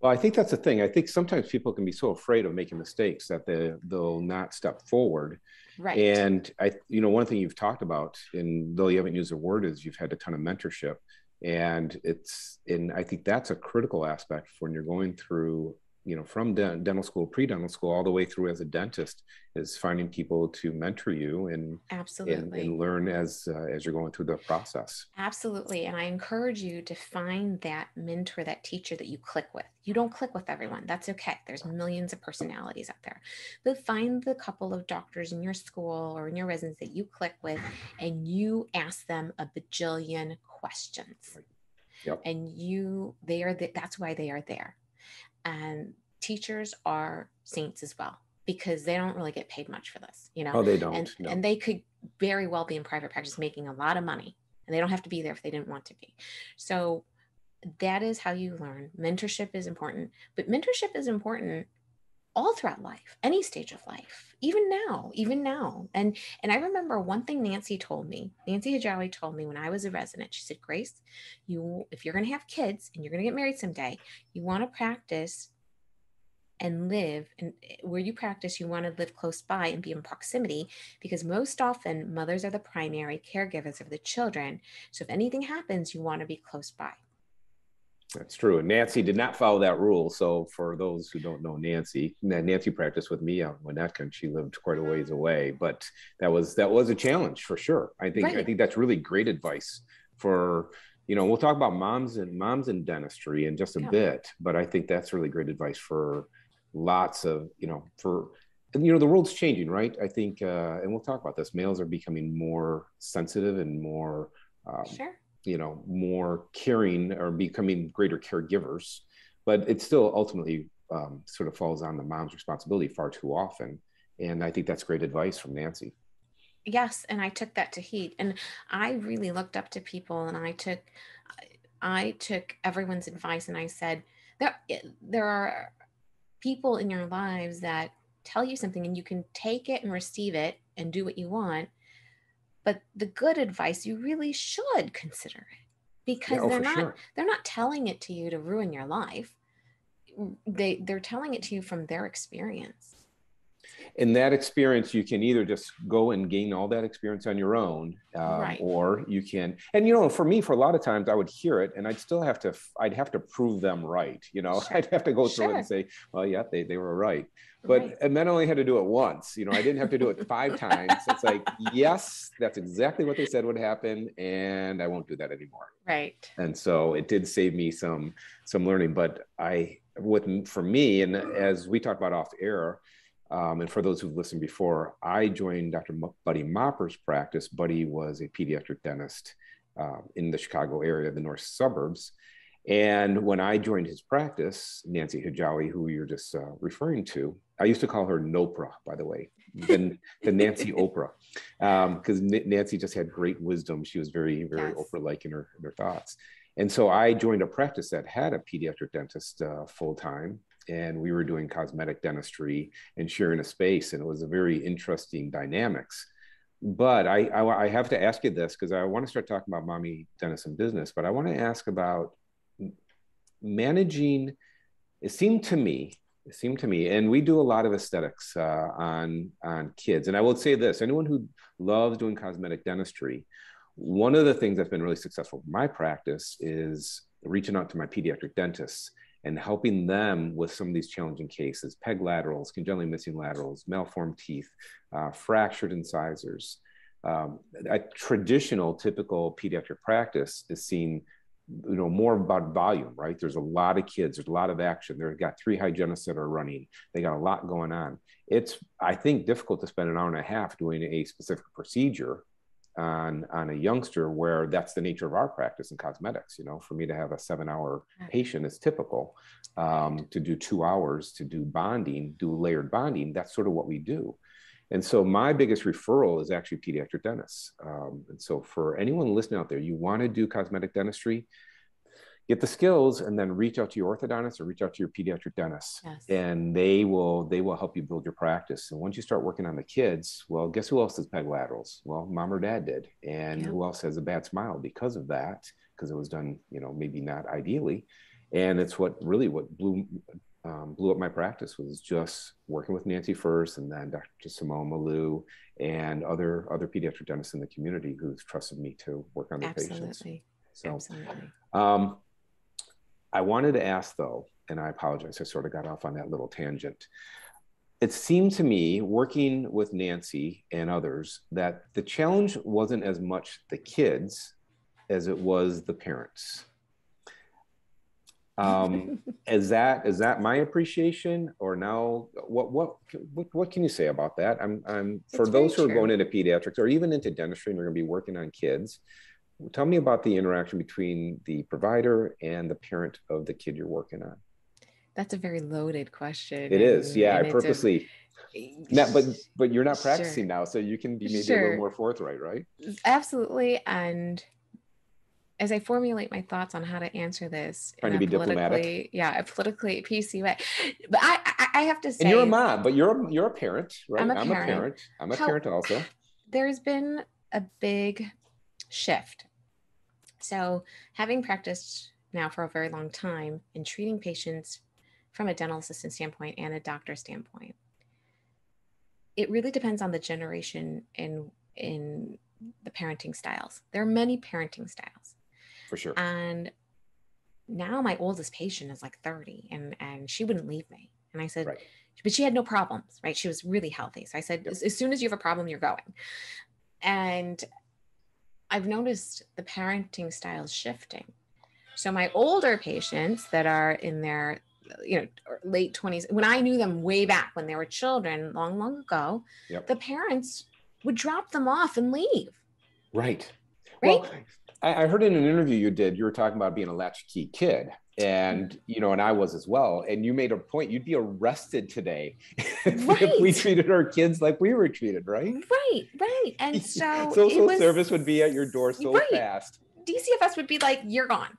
Well, I think that's the thing. I think sometimes people can be so afraid of making mistakes that they they'll not step forward. Right. And I, you know, one thing you've talked about, and though you haven't used the word, is you've had a ton of mentorship and it's and i think that's a critical aspect when you're going through you know from de- dental school pre-dental school all the way through as a dentist is finding people to mentor you and absolutely and, and learn as uh, as you're going through the process. Absolutely and i encourage you to find that mentor that teacher that you click with. You don't click with everyone that's okay there's millions of personalities out there. But find the couple of doctors in your school or in your residence that you click with and you ask them a bajillion questions. Yep. and you they are the, that's why they are there and teachers are saints as well because they don't really get paid much for this, you know. Oh, they don't. And, no. and they could very well be in private practice making a lot of money, and they don't have to be there if they didn't want to be. So that is how you learn. Mentorship is important, but mentorship is important all throughout life, any stage of life, even now, even now. And and I remember one thing Nancy told me. Nancy Hijawi told me when I was a resident. She said, "Grace, you if you're going to have kids and you're going to get married someday, you want to practice and live and eh, where you practice you want to live close by and be in proximity because most often mothers are the primary caregivers of the children so if anything happens you want to be close by that's true. And Nancy did not follow that rule. So for those who don't know Nancy, Nancy practiced with me out in Winnetka and she lived quite a ways away. But that was that was a challenge for sure. I think right. I think that's really great advice for you know, we'll talk about moms and moms in dentistry in just a yeah. bit, but I think that's really great advice for lots of, you know, for and, you know, the world's changing, right? I think uh, and we'll talk about this. Males are becoming more sensitive and more um, sure you know more caring or becoming greater caregivers but it still ultimately um, sort of falls on the mom's responsibility far too often. And i think that's great advice from nancy. Yes and i took that to heat. And i really looked up to people and i took i took everyone's advice and i said there there are people in your lives that tell you something and you can take it and receive it and do what you want but the good advice you really should consider it because yeah, oh, they're not sure. they're not telling it to you to ruin your life mm, they they're telling it to you from their experience in that experience you can either just go and gain all that experience on your own um, right. or you can and you know for me for a lot of times i would hear it and i'd still have to i'd have to prove them right you know sure. i'd have to go through sure. it and say well yeah they, they were right but right. and then I only had to do it once you know i didn't have to do it five times it's like yes that's exactly what they said would happen and i won't do that anymore right and so it did save me some some learning but i with for me and as we talked about off air um, and for those who've listened before, I joined Dr. Buddy Mopper's practice. Buddy was a pediatric dentist uh, in the Chicago area, the north suburbs. And when I joined his practice, Nancy Hijawi, who you're just uh, referring to, I used to call her Nopra, by the way, the, the Nancy Oprah, because um, N- Nancy just had great wisdom. She was very, very yes. Oprah-like in her, in her thoughts. And so I joined a practice that had a pediatric dentist uh, full time and we were doing cosmetic dentistry and sharing a space and it was a very interesting dynamics. But i i, I have to ask you this because i want to start talking about mommy dentist and business but i want to ask about managing it seemed to me it seemed to me and we do a lot of aesthetics uh, on on kids. And i will say this anyone who loves doing cosmetic dentistry one of the things that's been really successful in my practice is reaching out to my pediatric dentists and helping them with some of these challenging cases. Peg laterals, congenitally missing laterals, malformed teeth, uh, fractured incisors. Um, a traditional, typical pediatric practice is seen you know more about volume right? There's a lot of kids there's a lot of action. They've got three hygienists that are running. They got a lot going on. It's i think difficult to spend an hour and a half doing a specific procedure on on a youngster where that's the nature of our practice in cosmetics you know for me to have a seven hour patient is typical um, to do two hours to do bonding do layered bonding that's sort of what we do. And so my biggest referral is actually pediatric dentists. Um, and so for anyone listening out there you want to do cosmetic dentistry get the skills and then reach out to your orthodontist or reach out to your pediatric dentist yes. and they will they will help you build your practice and once you start working on the kids well guess who else does peg laterals well mom or dad did and yeah. who else has a bad smile because of that because it was done you know maybe not ideally and it's what really what blew um, blew up my practice was just working with Nancy first, and then Dr. Simone Malou and other other pediatric dentists in the community who've trusted me to work on their Absolutely. patients. So, Absolutely. Um, I wanted to ask though, and I apologize, I sort of got off on that little tangent. It seemed to me, working with Nancy and others, that the challenge wasn't as much the kids as it was the parents. Um, is that is that my appreciation, or now what what what, what can you say about that? I'm I'm for those who are going into pediatrics or even into dentistry and you're going to be working on kids tell me about the interaction between the provider and the parent of the kid you're working on that's a very loaded question It and, is, yeah i purposely not, but but you're not practicing sure. now so you can be maybe sure. a little more forthright right absolutely and as I formulate my thoughts on how to answer this, trying to be diplomatic, yeah, a politically PC way. But I, I, I have to say, and you're a mom, but you're a, you're a parent, right? I'm a parent. I'm a parent. I'm a parent also. There's been a big shift. So, having practiced now for a very long time in treating patients from a dental assistant standpoint and a doctor standpoint, it really depends on the generation in in the parenting styles. There are many parenting styles. For sure. And now my oldest patient is like 30 and and she wouldn't leave me. And I said, right. but she had no problems, right? She was really healthy. So I said, yep. as, as soon as you have a problem, you're going. And I've noticed the parenting styles shifting. So my older patients that are in their you know late 20s when i knew them way back when they were children long long ago yep. the parents would drop them off and leave right right well, I, I heard in an interview you did you were talking about being a latchkey kid and you know and i was as well. And you made a point you'd be arrested today right. if we treated our kids like we were treated right? Right right. And so social was, service would be at your door so right. fast. Dcfs would be like you're gone.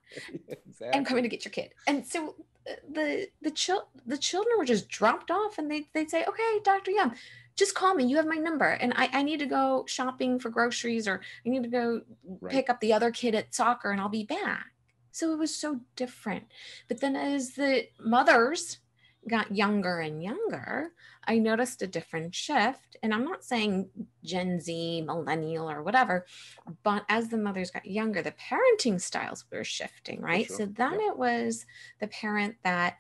Exactly. i'm coming to get your kid. And so uh, the the chil- the children were just dropped off and they, they'd say okay dr Yum just call me. You have my number. And i, I need to go shopping for groceries or i need to go right. pick up the other kid at soccer and i'll be back so it was so different. But then as the mothers got younger and younger, I noticed a different shift. And I'm not saying Gen Z, millennial, or whatever, but as the mothers got younger, the parenting styles were shifting, right? Sure. So then it was the parent that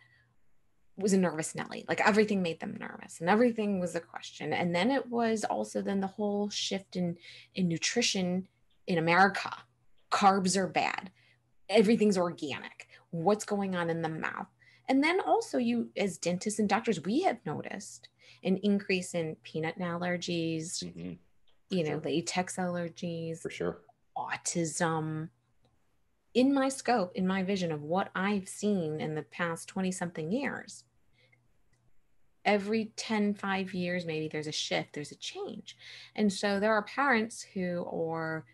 was a nervous Nelly. Like everything made them nervous and everything was a question. And then it was also then the whole shift in in nutrition in America. Carbs are bad. Everything's organic. What's going on in the mouth? And then also you as dentists and doctors, we have noticed an increase in peanut allergies, mm-hmm. you know, sure. latex allergies, for sure, autism. In my scope, in my vision of what I've seen in the past 20 something years, every 10, five years, maybe there's a shift, there's a change. And so there are parents who are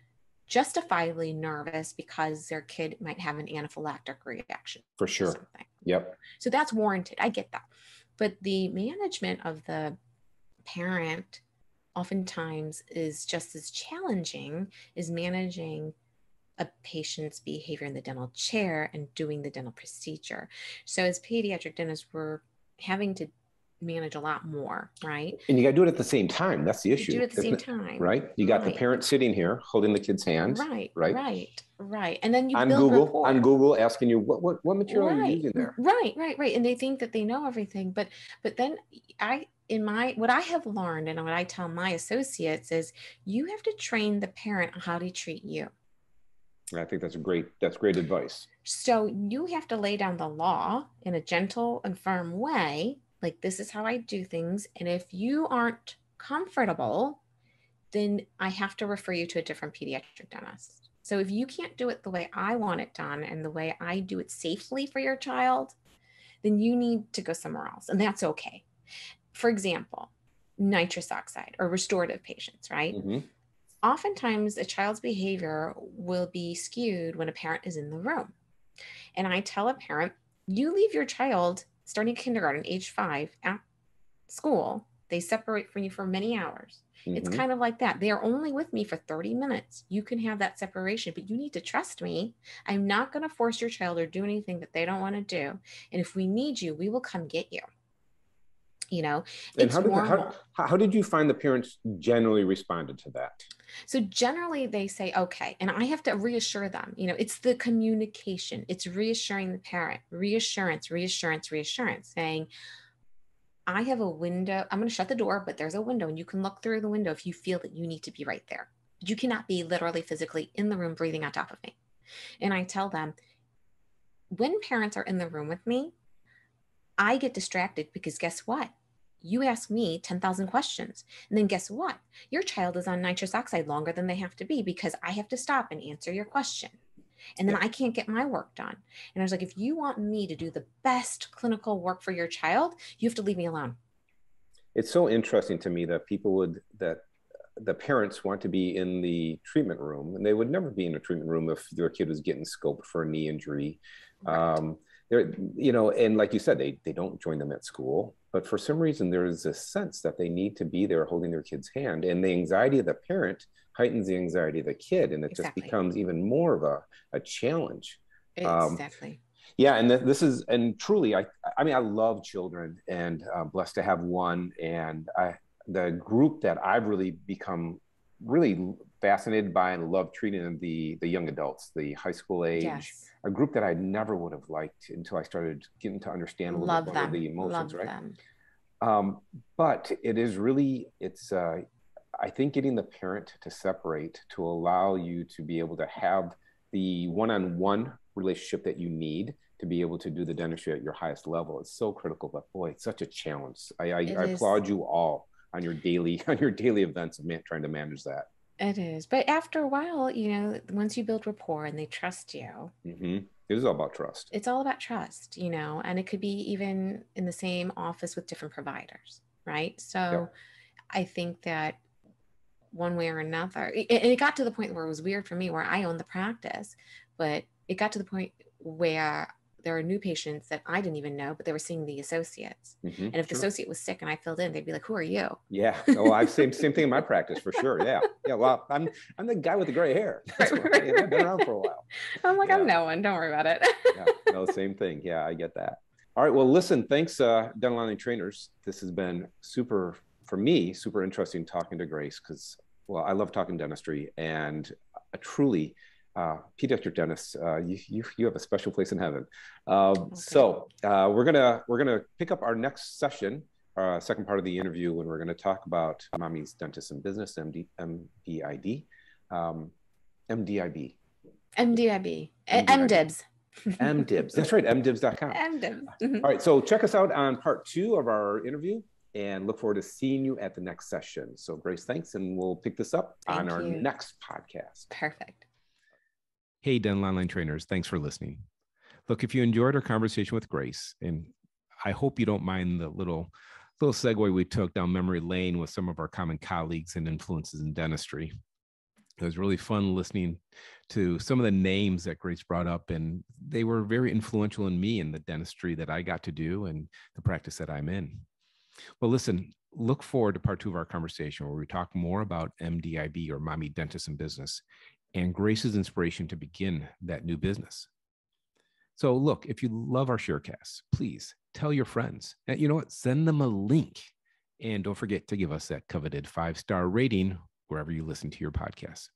justifiably nervous because their kid might have an anaphylactic reaction. For sure. Yep. So that's warranted. I get that. But the management of the parent oftentimes is just as challenging as managing a patient's behavior in the dental chair and doing the dental procedure. So as pediatric dentists, we're having to manage a lot more, right? And you got to do it at the same time. That's the issue. do it at the same time, right? You got right. the parent sitting here holding the kid's hand, right? Right, right, right. And then you on Google rapport. on Google asking you what what what material right. are you using there? Right, right, right. And they think that they know everything, but but then I in my what I have learned and what I tell my associates is you have to train the parent on how to treat you. I think that's a great that's great advice. So you have to lay down the law in a gentle and firm way like, this is how I do things. And if you aren't comfortable, then I have to refer you to a different pediatric dentist. So if you can't do it the way I want it done and the way I do it safely for your child, then you need to go somewhere else. And that's okay. For example, nitrous oxide or restorative patients, right? Mm-hmm. Oftentimes, a child's behavior will be skewed when a parent is in the room. And I tell a parent, you leave your child starting kindergarten, age five, at school, they separate from you for many hours. Mm-hmm. It's kind of like that. They are only with me for 30 minutes. You can have that separation, but you need to trust me. I'm not going to force your child or do anything that they don't want to do. And if we need you, we will come get you. You know, and how did, how, how did you find the parents generally responded to that? So generally they say, okay, and I have to reassure them, you know, it's the communication, it's reassuring the parent, reassurance, reassurance, reassurance, saying, I have a window. I'm going to shut the door, but there's a window and you can look through the window if you feel that you need to be right there. You cannot be literally physically in the room breathing on top of me. And I tell them, when parents are in the room with me, I get distracted because guess what? You ask me 10,000 questions. And then guess what? Your child is on nitrous oxide longer than they have to be because I have to stop and answer your question. And then yeah. I can't get my work done. And I was like, if you want me to do the best clinical work for your child, you have to leave me alone. It's so interesting to me that people would, that the parents want to be in the treatment room and they would never be in a treatment room if their kid was getting scoped for a knee injury. Right. Um, they're, you know, and like you said, they, they don't join them at school but for some reason there is a sense that they need to be there holding their kid's hand and the anxiety of the parent heightens the anxiety of the kid and it exactly. just becomes even more of a, a challenge. Um, exactly. um, yeah and th- this is and truly i i mean i love children and uh, blessed to have one and i the group that i've really become really fascinated by and love treating the the young adults the high school age yes a group that I never would have liked until I started getting to understand a little Love bit them. the emotions, Love right? Um, but it is really, it's, uh, I think getting the parent to separate to allow you to be able to have the one-on-one relationship that you need to be able to do the dentistry at your highest level is so critical. But boy, it's such a challenge. I, I, I applaud you all on your daily on your daily events of man, trying to manage that. It is. But after a while, you know, once you build rapport and they trust you, mm-hmm. it is all about trust. It's all about trust, you know, and it could be even in the same office with different providers, right? So yeah. I think that one way or another, and it got to the point where it was weird for me where I owned the practice, but it got to the point where there are new patients that I didn't even know, but they were seeing the associates. Mm-hmm, and if the associate was sick and I filled in, they'd be like, "Who are you?" Yeah. Oh, I've same same thing in my practice for sure. Yeah. Yeah. Well, I'm I'm the guy with the gray hair. That's right, I've been around for a while. I'm like, yeah. I'm no one. Don't worry about it. yeah. No, same thing. Yeah, I get that. All right. Well, listen, thanks, uh, Dental Online Trainers. This has been super, for me, super interesting talking to Grace because, well, I love talking dentistry and a truly uh, pediatric dentist, uh, you, you, you have a special place in heaven. Uh, okay. So uh, we're gonna we're gonna pick up our next session, uh, second part of the interview, when we're gonna talk about mommy's dentist and business, MD, MDID, um, MDIB. MDIB. MDibs. MDibs. That's right, mdibs.com. MDibs. Mm-hmm. All right, so check us out on part two of our interview and look forward to seeing you at the next session. So, Grace, thanks, and we'll pick this up Thank on our next podcast. Perfect. Hey, dental online trainers, thanks for listening. Look, if you enjoyed our conversation with Grace, and I hope you don't mind the little little segue we took down memory lane with some of our common colleagues and influences in dentistry. It was really fun listening to some of the names that Grace brought up, and they were very influential in me in the dentistry that I got to do and the practice that I'm in. Well, listen, look forward to part two of our conversation where we talk more about MDIB or Mommy Dentist in Business and Grace's inspiration to begin that new business. So, look, if you love our sharecasts, please tell your friends. And you know what? Send them a link. And don't forget to give us that coveted five star rating wherever you listen to your podcasts.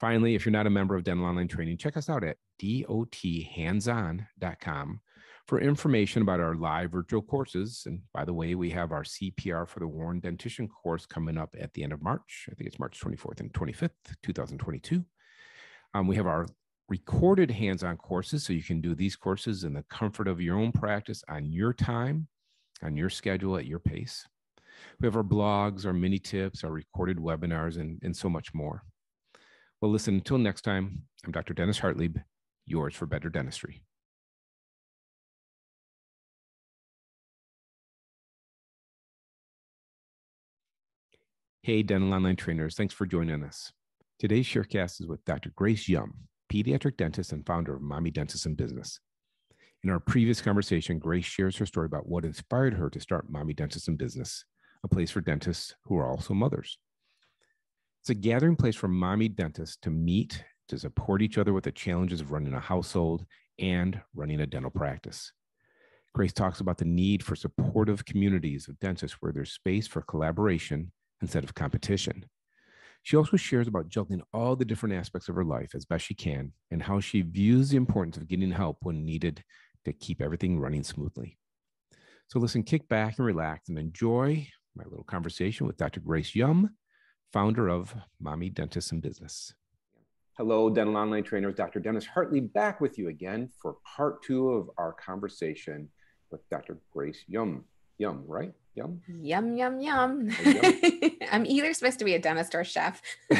Finally, if you're not a member of Dental Online Training, check us out at dothandson.com for information about our live virtual courses. And by the way, we have our CPR for the Worn Dentition course coming up at the end of March. I think it's March 24th and 25th, 2022. Um, we have our recorded hands-on courses so you can do these courses in the comfort of your own practice on your time on your schedule at your pace we have our blogs, our mini tips, our recorded webinars, and, and so much more. Well, listen, until next time, I'm Dr. Dennis Hartlieb, yours for better dentistry. Hey, dental online trainers, thanks for joining us. Today's Sharecast is with Dr. Grace Yum, pediatric dentist and founder of Mommy Dentist and Business. In our previous conversation, Grace shares her story about what inspired her to start Mommy Dentist and Business a place for dentists who are also mothers. It's a gathering place for mommy dentists to meet, to support each other with the challenges of running a household and running a dental practice. Grace talks about the need for supportive communities of dentists where there's space for collaboration instead of competition. She also shares about juggling all the different aspects of her life as best she can and how she views the importance of getting help when needed to keep everything running smoothly. So listen, kick back and relax and enjoy my little conversation with Dr. Grace Yum, founder of Mommy Dentist and Business. Hello, dental online trainers. Dr. Dennis Hartlieb back with you again for part two of our conversation with Dr. Grace Yum. Yum, right? Yum? Yum, yum, yum. I'm either supposed to be a dentist or a chef.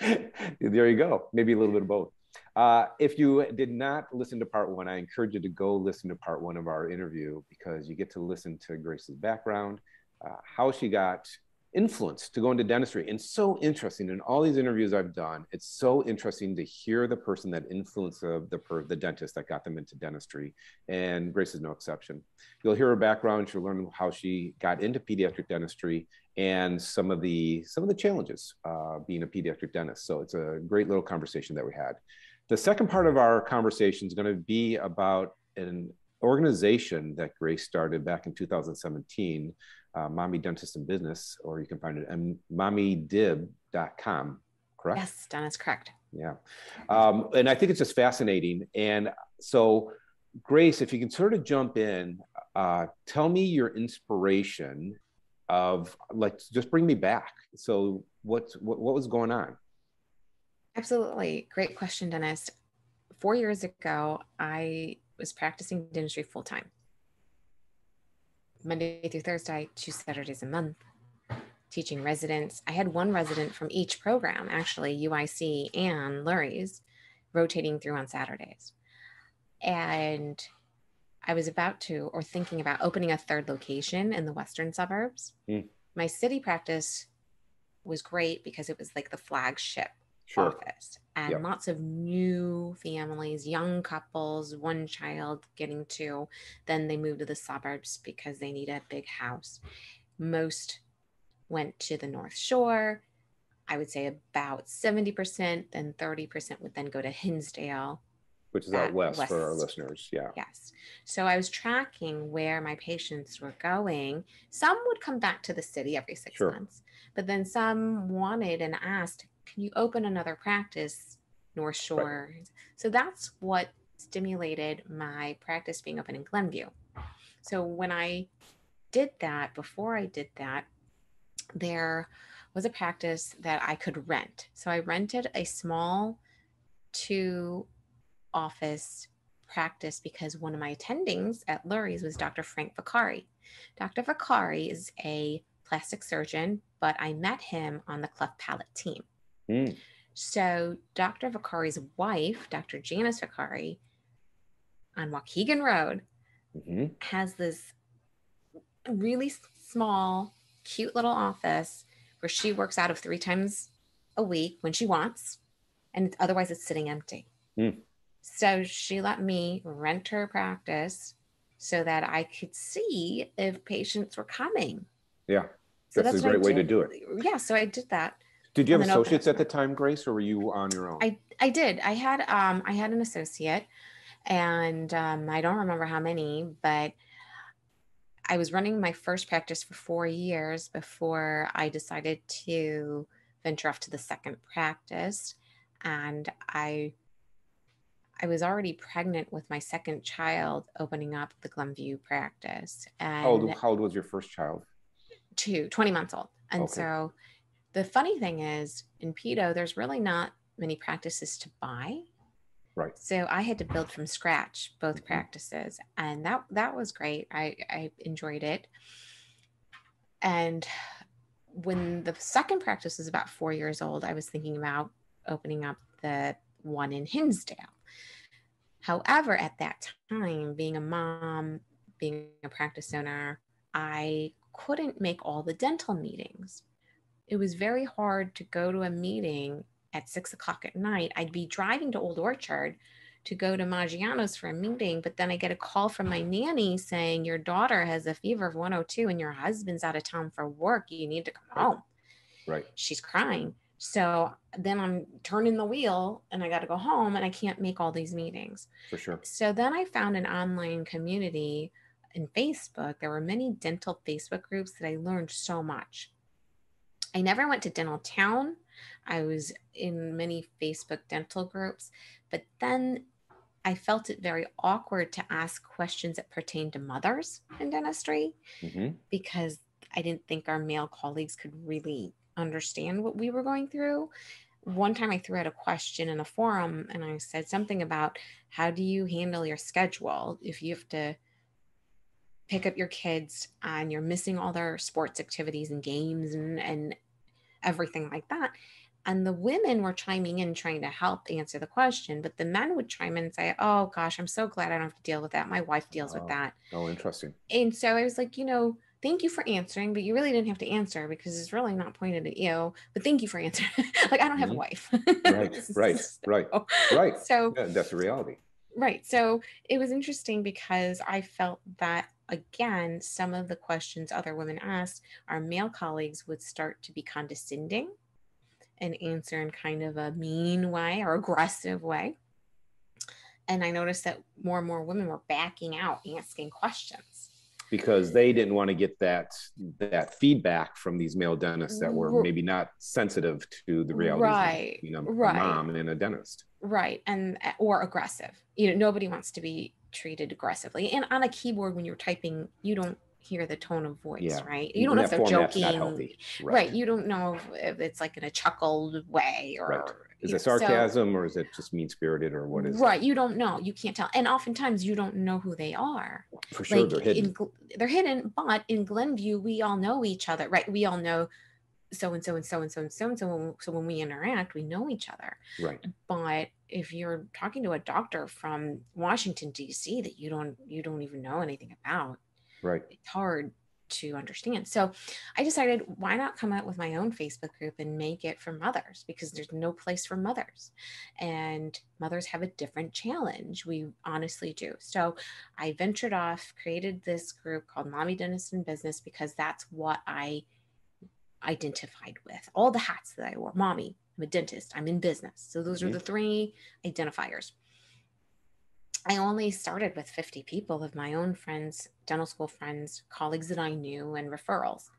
there you go. Maybe a little bit of both. Uh, if you did not listen to part one, I encourage you to go listen to part one of our interview because you get to listen to Grace's background, uh, how she got influenced to go into dentistry. And so interesting in all these interviews I've done, it's so interesting to hear the person that influenced the, the, the dentist that got them into dentistry. And Grace is no exception. You'll hear her background. She'll learn how she got into pediatric dentistry and some of the some of the challenges uh, being a pediatric dentist. So it's a great little conversation that we had. The second part of our conversation is going to be about an organization that Grace started back in 2017, uh, Mommy Dentist in Business, or you can find it at mommydib.com, correct? Yes, Dennis, correct. Yeah. Um, and I think it's just fascinating. And so, Grace, if you can sort of jump in, uh, tell me your inspiration of like, just bring me back. So, what's, what, what was going on? Absolutely. Great question, Dennis. Four years ago, I was practicing dentistry full time. Monday through Thursday, two Saturdays a month, teaching residents. I had one resident from each program, actually, UIC and Lurie's, rotating through on Saturdays. And I was about to, or thinking about opening a third location in the western suburbs. Mm. My city practice was great because it was like the flagship sure. office and yep. lots of new families, young couples, one child getting two. Then they moved to the suburbs because they need a big house. Most went to the North Shore. I would say about 70%, then 30% would then go to Hinsdale which is out west, west, for our listeners. Yeah. Yes. So I was tracking where my patients were going. Some would come back to the city every six sure. months, but then some wanted and asked, "Can you open another practice, North Shore?" Right. So that's what stimulated my practice being open in Glenview. So when I did that, before I did that, there was a practice that I could rent. So I rented a small two office practice because one of my attendings at Lurie's was Dr. Frank Vicari. Dr. Vicari is a plastic surgeon, but I met him on the cleft palate team. Mm. So Dr. Vicari's wife, Dr. Janice Vicari, on Waukegan Road, mm-hmm. has this really small, cute little office where she works out of three times a week when she wants, and otherwise it's sitting empty. Mm. So she let me rent her practice so that I could see if patients were coming. Yeah. So that's, that's a great way to do it. Yeah. So I did that. Did you have associates at the time, Grace, or were you on your own? I, I did. I had um I had an associate and um, I don't remember how many, but I was running my first practice for four years before I decided to venture off to the second practice, and I I was already pregnant with my second child, opening up the Glenview practice. And how old, how old was your first child? Two, 20 months old. And okay. so the funny thing is, in pedo, there's really not many practices to buy. Right. So I had to build from scratch both mm-hmm. practices, and that that was great. I I enjoyed it. And when the second practice was about four years old, I was thinking about opening up the one in Hinsdale. However, at that time, being a mom, being a practice owner, I couldn't make all the dental meetings. It was very hard to go to a meeting at six o'clock at night, I'd be driving to Old Orchard to go to Maggiano's for a meeting, but then I get a call from my nanny saying, Your daughter has a fever of 102 and your husband's out of town for work. You need to come home. Right. She's crying. So then I'm turning the wheel and I got to go home and I can't make all these meetings. For sure. So then I found an online community in Facebook. There were many dental Facebook groups that I learned so much. I never went to Dental Town I was in many Facebook dental groups, but then I felt it very awkward to ask questions that pertain to mothers in dentistry mm-hmm. because I didn't think our male colleagues could really understand what we were going through. One time I threw out a question in a forum and I said something about how do you handle your schedule if you have to pick up your kids and you're missing all their sports activities and games and, and everything like that. And the women were chiming in trying to help answer the question, but the men would chime in and say, Oh gosh, I'm so glad I don't have to deal with that. My wife deals oh, with that. Oh, interesting. And so I was like, you know, thank you for answering, but you really didn't have to answer because it's really not pointed at you. But thank you for answering. like I don't have mm-hmm. a wife. right, right, right, right. So yeah, that's a reality. Right. So it was interesting because I felt that again, some of the questions other women asked, our male colleagues would start to be condescending and answer in kind of a mean way or aggressive way. And I noticed that more and more women were backing out, asking questions because they didn't want to get that that feedback from these male dentists that were maybe not sensitive to the reality right. of you know right. a mom and a dentist right and eh, or aggressive you know nobody wants to be treated aggressively and on a keyboard when you're typing you don't hear the tone of voice, yeah. right? You don't know if they're joking. Right. right. You don't know if, it's like in a chuckled way or right. is it sarcasm so, or is it just mean spirited or what is right? It? You don't know. You can't tell. And oftentimes you don't know who they are. For sure, like they're hidden. In, they're hidden, but in Glenview, we all know each other, right? We all know so and so and so and so and so and so. So when we interact, we know each other. Right. But if you're talking to a doctor from Washington D.C. that you don't you don't even know anything about, Right. It's hard to understand. So I decided why not come out with my own Facebook group and make it for mothers because there's no place for mothers. And mothers have a different challenge. We honestly do. So I ventured off, created this group called Mommy Dentist in Business because that's what I identified with. All the hats that I wore. Mommy, I'm a dentist, I'm in business. So those mm-hmm. are the three identifiers. I only started with 50 people of my own friends, dental school friends, colleagues that I knew, and referrals.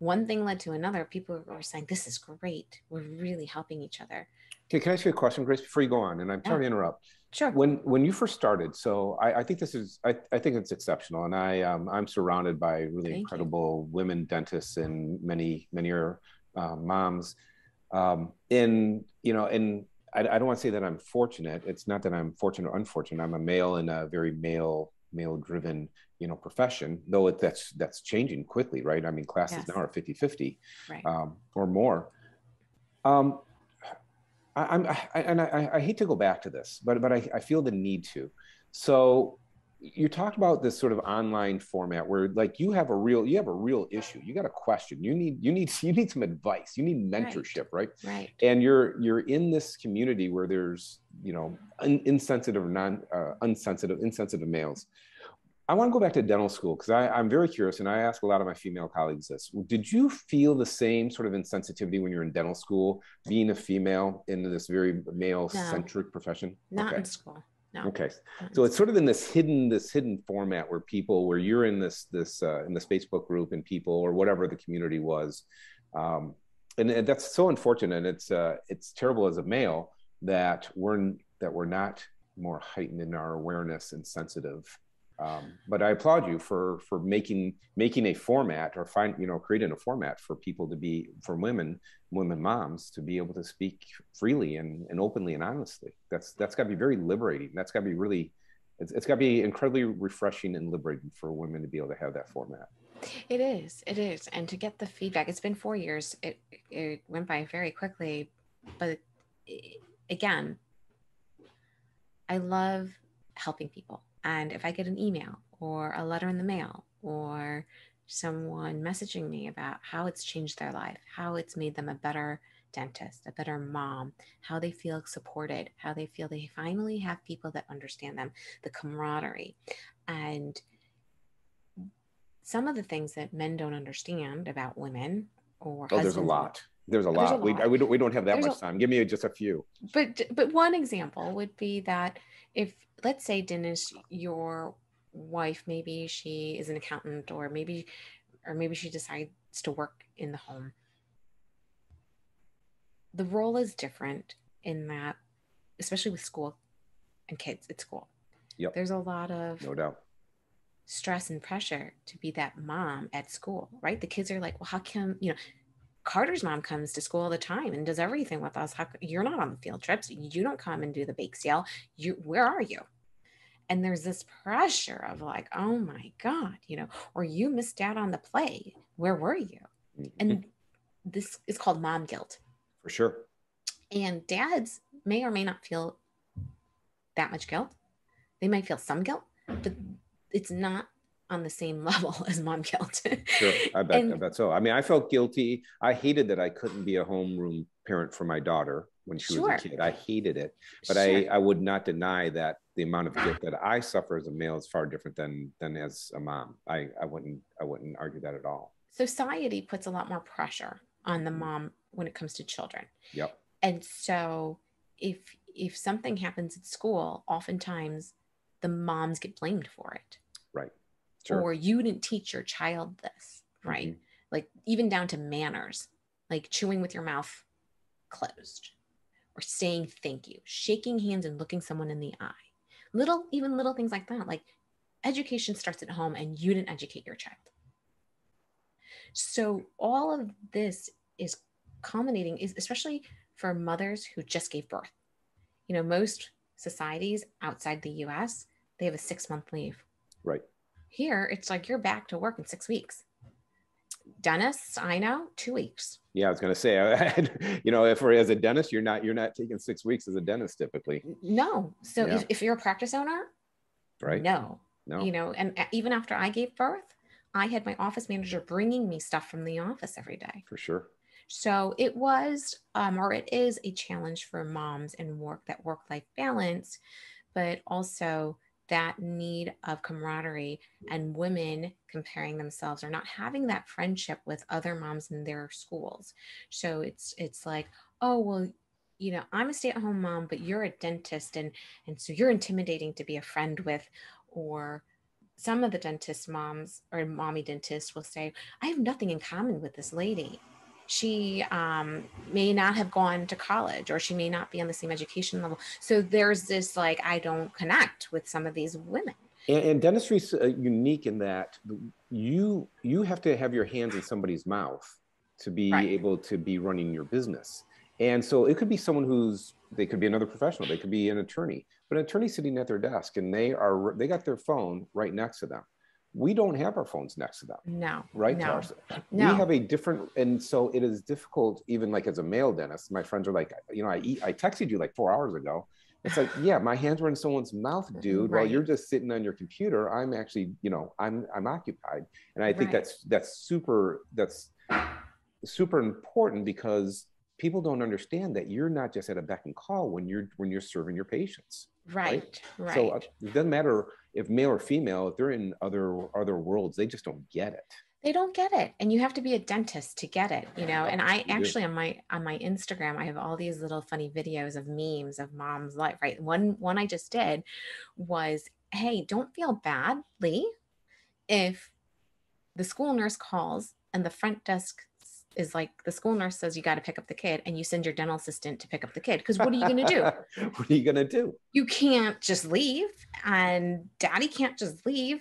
One thing led to another. People were saying, This is great. We're really helping each other. Okay, can I ask you a question, Grace, before you go on? And I'm sorry yeah. to interrupt. Sure. When when you first started, so I, I think this is I, I think it's exceptional, and I um, I'm surrounded by really Thank incredible you. women dentists and many many are uh, moms. Um, and you know, and I, I don't want to say that I'm fortunate. It's not that I'm fortunate or unfortunate. I'm a male in a very male male driven you know profession though it, that's that's changing quickly right i mean classes yes. now are 50 50 right. um, or more um, I, am and I, I, hate to go back to this, but but I, I feel the need to. So you talked about this sort of online format where like you have a real you have a real issue you got a question you need you need you need some advice you need mentorship right right, right. and you're you're in this community where there's you know un, insensitive non uh, unsensitive insensitive males I want to go back to dental school because I'm very curious, and I ask a lot of my female colleagues this. Did you feel the same sort of insensitivity when you're in dental school, being a female in this very male-centric no, profession? Not okay. in school. No. Okay, so it's sort of in this hidden, this hidden format where people, where you're in this, this uh, in this Facebook group, and people, or whatever the community was, um, and, and, that's so unfortunate. It's uh, it's terrible as a male that we're that we're not more heightened in our awareness and sensitive um, but I applaud you for for making making a format or find you know creating a format for people to be for women women moms to be able to speak freely and, and openly and honestly. That's that's got to be very liberating. That's got to be really it's, it's got to be incredibly refreshing and liberating for women to be able to have that format. It is. It is, and to get the feedback. It's been four years. It it went by very quickly, but again, I love helping people and if I get an email or a letter in the mail or someone messaging me about how it's changed their life, how it's made them a better dentist, a better mom, how they feel supported, how they feel they finally have people that understand them, the camaraderie. And some of the things that men don't understand about women or oh, there's a lot. There's a lot. There's a lot. We, we, don't, we don't have that there's much a, time. Give me just a few. But but one example would be that if let's say Dennis, your wife, maybe she is an accountant or maybe or maybe she decides to work in the home. The role is different in that, especially with school and kids at school. Yep. There's a lot of no doubt stress and pressure to be that mom at school, right? The kids are like, well, how come, you know, Carter's mom comes to school all the time and does everything with us. How, you're not on the field trips. You don't come and do the bake sale. You, where are you? And there's this pressure of like, oh my God, you know, or you missed out on the play. Where were you? Mm-hmm. And this is called mom guilt. For sure. And dads may or may not feel that much guilt. They might feel some guilt, but it's not on the same level as mom guilt. sure, I bet, and, I bet so. I mean, I felt guilty. I hated that I couldn't be a homeroom parent for my daughter when she sure. was a kid. I hated it, but sure. I, I would not deny that the amount of guilt that I suffer as a male is far different than than as a mom. I, I wouldn't I wouldn't argue that at all. Society puts a lot more pressure on the mm-hmm. mom when it comes to children. Yep. And so if if something happens at school, oftentimes the moms get blamed for it. Right sure. or you didn't teach your child this, right? Mm-hmm. Like even down to manners, like chewing with your mouth closed or saying thank you, shaking hands and looking someone in the eye. Little, even little things like that. Like education starts at home and you didn't educate your child. So all of this is culminating is especially for mothers who just gave birth. You know, most societies outside the US, they have a 6 month leave. Right. Here, it's like you're back to work in six weeks. Dentists, I know, two weeks. Yeah, I was going to say, you know, if as a dentist, you're not you're not taking six weeks as a dentist typically. No. So yeah. if, if you're a practice owner, right? No. No. You know, and even after I gave birth, I had my office manager bringing me stuff from the office every day. For sure. So it was, um, or it is a challenge for moms and work that work life balance, but also that need of camaraderie and women comparing themselves or not having that friendship with other moms in their schools. So it's it's like oh well you know i'm a stay-at-home mom but you're a dentist and and so you're intimidating to be a friend with or some of the dentist moms or mommy dentists will say i have nothing in common with this lady she um, may not have gone to college or she may not be on the same education level so there's this like i don't connect with some of these women and, and dentistry is uh, unique in that you you have to have your hands in somebody's mouth to be right. able to be running your business and so it could be someone who's they could be another professional, they could be an attorney, but an attorney sitting at their desk and they are they got their phone right next to them. We don't have our phones next to them. No. Right, no. No. We have a different, and so it is difficult, even like as a male dentist. My friends are like, you know, I eat, I texted you like four hours ago. It's like, yeah, my hands were in someone's mouth, mm-hmm, dude. Right. While you're just sitting on your computer, I'm actually, you know, I'm I'm occupied, and I think right. that's that's super that's super important because people don't understand that you're not just at a beck and call when you're when you're serving your patients right right, so uh, it doesn't matter if male or female if they're in other other worlds they just don't get it. They don't get it and you have to be a dentist to get it you know? And i actually on my on my instagram i have all these little funny videos of memes of mom's life right? One one i just did was hey don't feel badly if the school nurse calls and the front desk is like the school nurse says you got to pick up the kid and you send your dental assistant to pick up the kid because what are you going to do? What are you going to do? You can't just leave and daddy can't just leave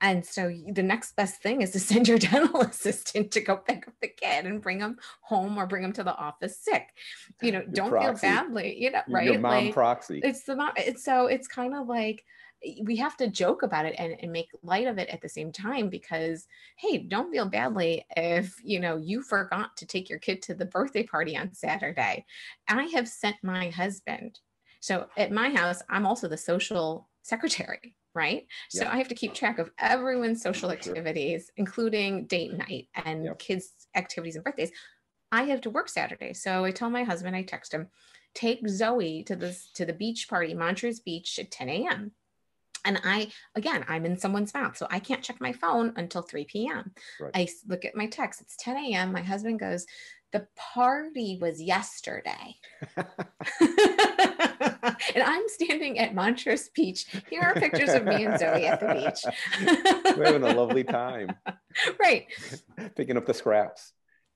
and so the next best thing is to send your dental assistant to go pick up the kid and bring him home or bring him to the office sick. You know your don't proxy. feel badly you know right your mom like, proxy. it's the mom it's so it's kind of like Eh, we have to joke about it and, and make light of it at the same time because hey don't feel badly if you know you forgot to take your kid to the birthday party on saturday. I have sent my husband. So at my house i'm also the social secretary right? So i have to keep track of everyone's social activities including date night and yep. kids activities and birthdays. I have to work saturday. So i tell my husband i text him take zoe to this to the beach party montrose beach at 10 a.m and I, again, I'm in someone's mouth. So I can't check my phone until 3 p.m. Right. I look at my text. It's 10 a.m. My husband goes, The party was yesterday. and I'm standing at Montrose Beach. Here are pictures of me and Zoe at the beach. We're having a lovely time. Right. Picking up the scraps.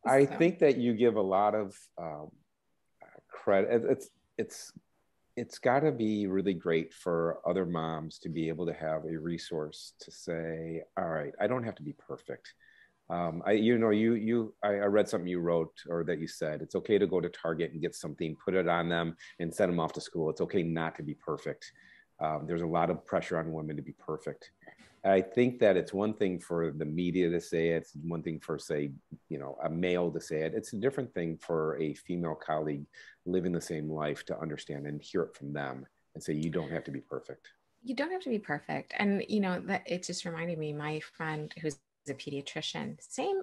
So. I think that you give a lot of um, credit. It's, it's it's got to be really great for other moms to be able to have a resource to say, all right, I don't have to be perfect. Um, I, you know, you, you, I, I, read something you wrote or that you said, it's okay to go to Target and get something, put it on them and send them off to school. It's okay not to be perfect. Um, there's a lot of pressure on women to be perfect. I think that it's one thing for the media to say it. It's one thing for, say, you know, a male to say it. It's a different thing for a female colleague living the same life to understand and hear it from them and say, you don't have to be perfect. You don't have to be perfect. And, you know, that it just reminded me, my friend who's a pediatrician, same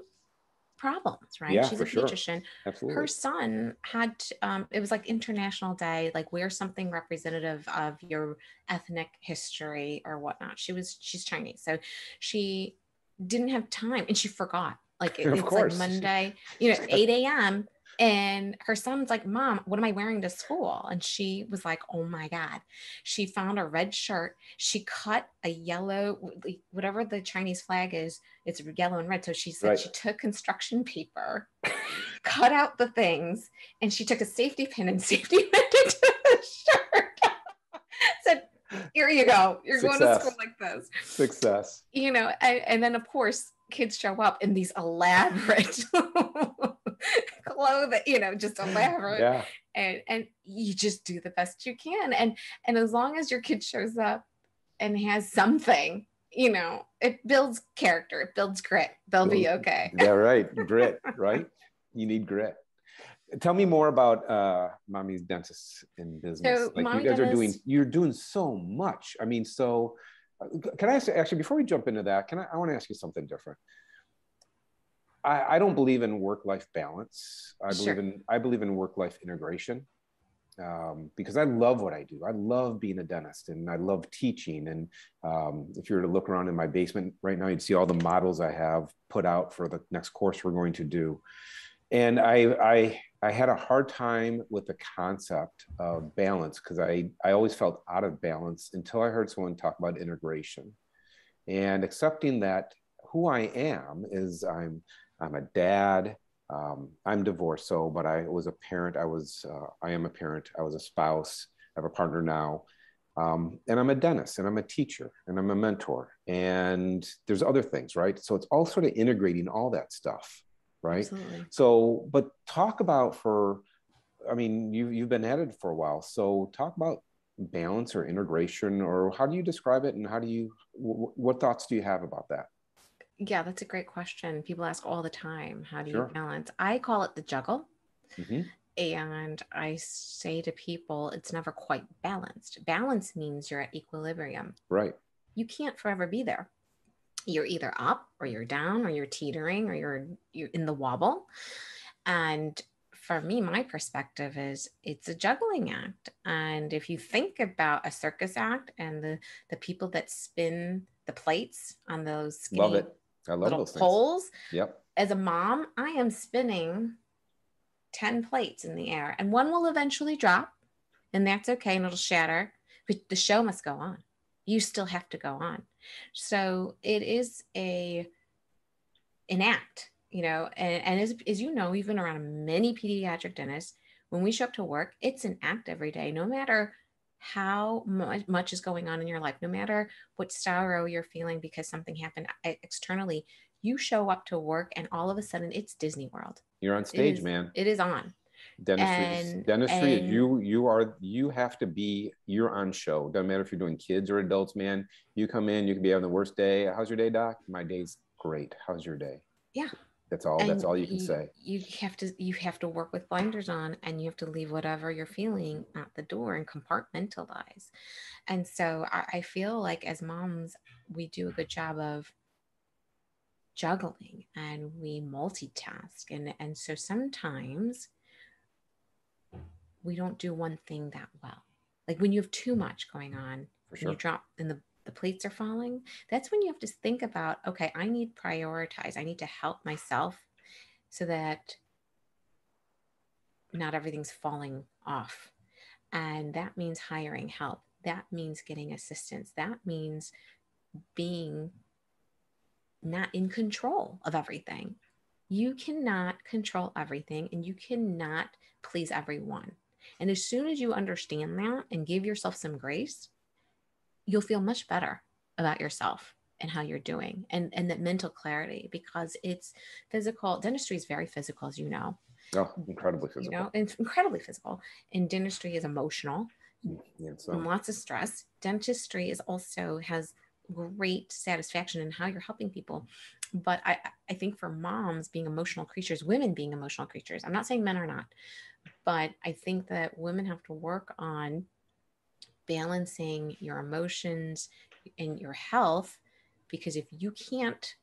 problems, right? Yeah, She's a pediatrician. Absolutely. Her son had, um, it was like International Day, like wear something representative of your ethnic history or whatnot. She was, she's Chinese. So she didn't have time and she forgot. Like it, it's course. like Monday, you know, 8 a.m. And her son's like, Mom, what am I wearing to school? And she was like, Oh my God. She found a red shirt. She cut a yellow, whatever the Chinese flag is, it's yellow and red. So she said right. she took construction paper, cut out the things, and she took a safety pin and safety pinned it to the shirt. said, Here you go. You're Success. going to school like this. Success. You know, and, and then of course, kids show up in these elaborate clothing, you know, just elaborate. Yeah. And and you just do the best you can. And and as long as your kid shows up and has something, you know, it builds character, it builds grit. They'll be okay. yeah, right. Grit, right? You need grit. Tell me more about uh mommy's dentist in business. So, like you guys are doing you're doing so much. I mean, so uh, can I ask actually before we jump into that, can I I want to ask you something different. I, I don't believe in work-life balance. I believe sure. in I believe in work-life integration. Um, because I love what I do. I love being a dentist and I love teaching. And um, if you were to look around in my basement right now, you'd see all the models I have put out for the next course we're going to do. and I, I, I had a hard time with the concept of balance because I, I always felt out of balance until I heard someone talk about integration and accepting that who I am is I'm, I'm a dad. Um, I'm divorced, so, but I was a parent. I was, uh, I am a parent. I was a spouse. I have a partner now. Um, and I'm a dentist and I'm a teacher and I'm a mentor and there's other things, right? So it's all sort of integrating all that stuff right Absolutely. so but talk about for i mean you, you've been at it for a while so talk about balance or integration or how do you describe it and how do you w- what thoughts do you have about that yeah that's a great question. People ask all the time how do sure. you balance? I call it the juggle. Mm-hmm. and i say to people it's never quite balanced. Balance means you're at equilibrium. Right. You can't forever be there. You're either up or you're down or you're teetering or you're you're in the wobble. And for me my perspective is it's a juggling act. And if you think about a circus act and the the people that spin the plates on those skinny love it i love little those poles things. yep as a mom i am spinning 10 plates in the air and one will eventually drop and that's okay and it'll shatter but the show must go on you still have to go on. So it is a an act, you know, and, and as, as you know, even around many pediatric dentists, when we show up to work, it's an act every day, no matter how much is going on in your life, no matter what sorrow you're feeling because something happened externally, you show up to work and all of a sudden it's Disney World. You're on stage, it is, man. It is on. Dentistry and, dentistry and, you you are you have to be you're on show. Doesn't matter if you're doing kids or adults man. You come in you can be having the worst day. How's your day doc? My day's great. How's your day? Yeah that's all and that's all you can you, say you have to you have to work with blinders on and you have to leave whatever you're feeling at the door and compartmentalize and so I, I feel like as moms we do a good job of juggling and we multitask and and so sometimes we don't do one thing that well. Like when you have too much going on, sure. you drop and the, the plates are falling, that's when you have to think about, okay, I need prioritize. I need to help myself so that not everything's falling off. And that means hiring help. That means getting assistance. That means being not in control of everything. You cannot control everything and you cannot please everyone. And as soon as you understand that and give yourself some grace, you'll feel much better about yourself and how you're doing and, and that mental clarity because it's physical. Dentistry is very physical, as you know. Oh, incredibly physical. You know, it's incredibly physical. And dentistry is emotional. Mm, yeah, so. And lots of stress. Dentistry is also has great satisfaction in how you're helping people. But I, I think for moms being emotional creatures, women being emotional creatures, I'm not saying men are not, but I think that women have to work on balancing your emotions and your health because if you can't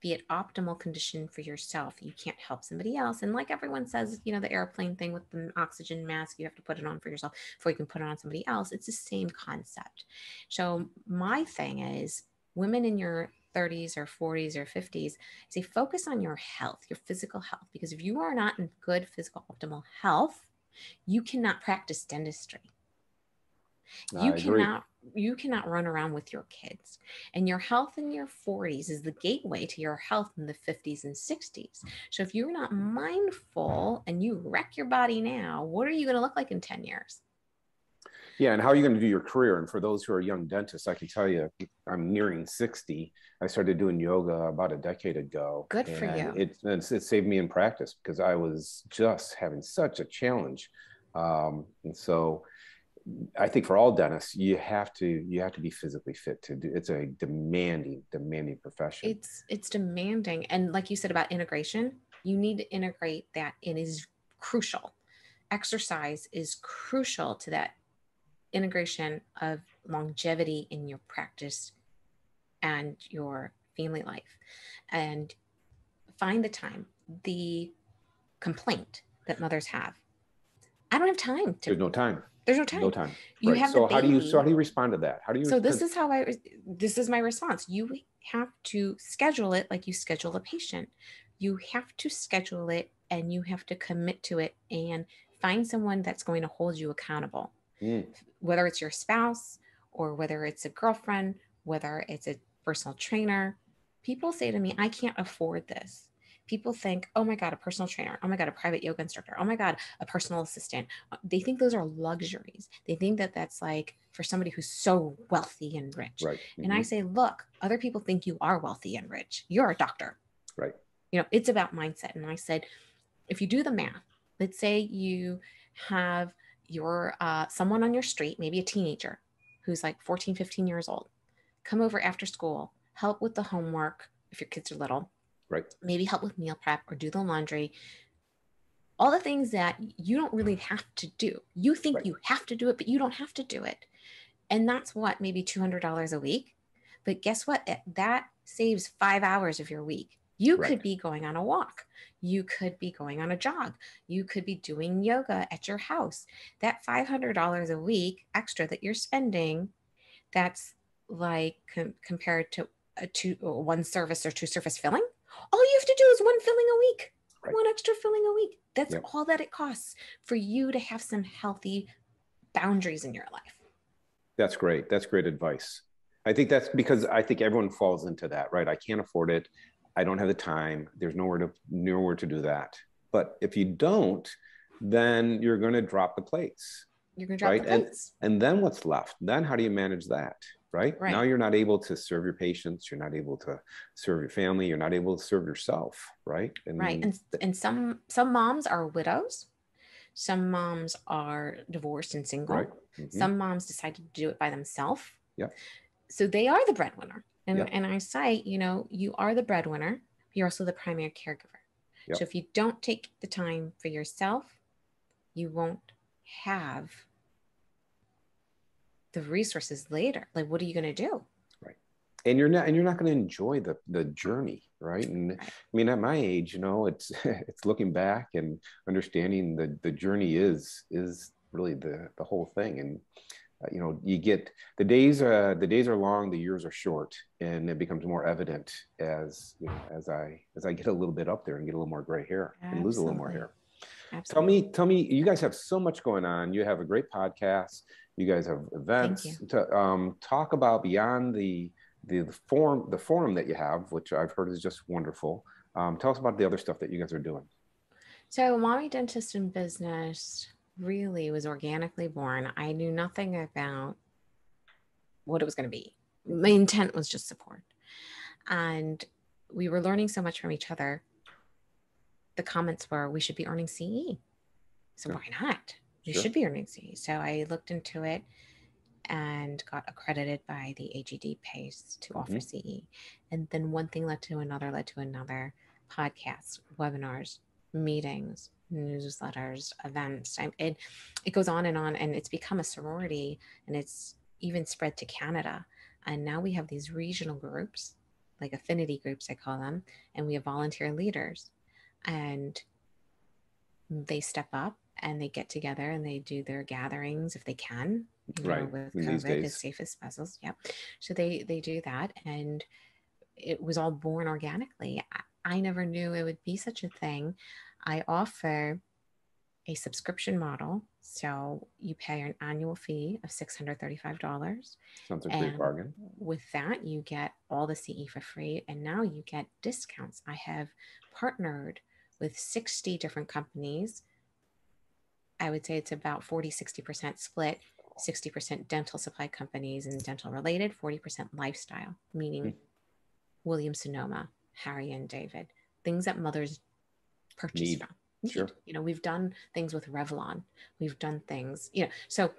be at optimal condition for yourself you can't help somebody else. And like everyone says you know the airplane thing with the oxygen mask you have to put it on for yourself before you can put it on somebody else. It's the same concept. So my thing is women in your 30s or 40s or 50s say focus on your health, your physical health, because if you are not in good physical optimal health, you cannot practice dentistry. You I cannot agree. you cannot run around with your kids. And your health in your 40s is the gateway to your health in the 50s and 60s. So if you're not mindful and you wreck your body now, what are you going to look like in 10 years? Yeah, and how are you going to do your career? And for those who are young dentists, I can tell you, I'm nearing 60. I started doing yoga about a decade ago. Good for you. It, it, it saved me in practice because I was just having such a challenge. Um, and so I think for all dentists, you have to you have to be physically fit to do. It's a demanding, demanding profession. It's it's demanding, and like you said about integration, you need to integrate that. It is crucial. Exercise is crucial to that integration of longevity in your practice and your family life and find the time the complaint that mothers have i don't have time to there's no time there's no time no time you right. have so how do you so how do you respond to that how do you so this is how i this is my response you have to schedule it like you schedule a patient you have to schedule it and you have to commit to it and find someone that's going to hold you accountable. Mm. Whether it's your spouse or whether it's a girlfriend, whether it's a personal trainer, people say to me, I can't afford this. People think, oh my God, a personal trainer. Oh my God, a private yoga instructor. Oh my God, a personal assistant. They think those are luxuries. They think that that's like for somebody who's so wealthy and rich. Right. Mm-hmm. And I mm-hmm. say, look, other people think you are wealthy and rich. You're a doctor. Right. You know, it's about mindset. And I said, if you do the math, let's say you have your uh, someone on your street, maybe a teenager who's like 14, 15 years old, come over after school, help with the homework if your kids are little, right? Maybe help with meal prep or do the laundry. All the things that you don't really have to do. You think right. you have to do it, but you don't have to do it. And that's what, maybe $200 a week. But guess what? That saves five hours of your week. You right. could be going on a walk. You could be going on a jog. You could be doing yoga at your house. That $500 a week extra that you're spending, that's like com- compared to a two, uh, one service or two service filling. All you have to do is one filling a week, right. one extra filling a week. That's yep. all that it costs for you to have some healthy boundaries in your life. That's great. That's great advice. I think that's because I think everyone falls into that, right? I can't afford it. I don't have the time. There's nowhere to nowhere to do that. But if you don't, then you're going to drop the plates. You're going to drop right? the plates. And, and then what's left? Then how do you manage that? Right? right? Now you're not able to serve your patients. You're not able to serve your family. You're not able to serve yourself. Right? And right. And and some some moms are widows. Some moms are divorced and single. Right. Mm-hmm. Some moms decide to do it by themselves. Yeah. So they are the breadwinner. And, yep. and I cite, you know, you are the breadwinner, you're also the primary caregiver. Yep. So if you don't take the time for yourself, you won't have the resources later. Like, what are you going to do? Right. And you're not, and you're not going to enjoy the, the journey. Right. And right. I mean, at my age, you know, it's, it's looking back and understanding the, the journey is, is really the, the whole thing. And, uh, you know you get the days uh, the days are long the years are short and it becomes more evident as you know as i as i get a little bit up there and get a little more gray hair Absolutely. and lose a little more hair Absolutely. tell me tell me you guys have so much going on you have a great podcast you guys have events to um, talk about beyond the, the the forum the forum that you have which i've heard is just wonderful um, tell us about the other stuff that you guys are doing so mommy dentist in business really was organically born. I knew nothing about what it was going to be. My intent was just support. And we were learning so much from each other. The comments were, we should be earning CE. So why not? We sure. should be earning CE. So I looked into it and got accredited by the AGD PACE to mm-hmm. offer CE. And then one thing led to another, led to another podcasts, webinars, meetings, newsletters, events. I, it it goes on and on, and it's become a sorority, and it's even spread to Canada. And now we have these regional groups, like affinity groups, I call them, and we have volunteer leaders, and they step up and they get together and they do their gatherings if they can. You right. Know, with COVID, the safest vessels. Yeah. So they they do that, and it was all born organically. I, I never knew it would be such a thing. I offer a subscription model. So you pay an annual fee of $635. Sounds a great bargain. With that, you get all the CE for free. And now you get discounts. I have partnered with 60 different companies. I would say it's about 40, 60% split 60% dental supply companies and dental related, 40% lifestyle, meaning mm-hmm. Williams Sonoma, Harry and David, things that mothers purchase Need. from. Sure. You know, we've done things with Revlon. We've done things, you know, so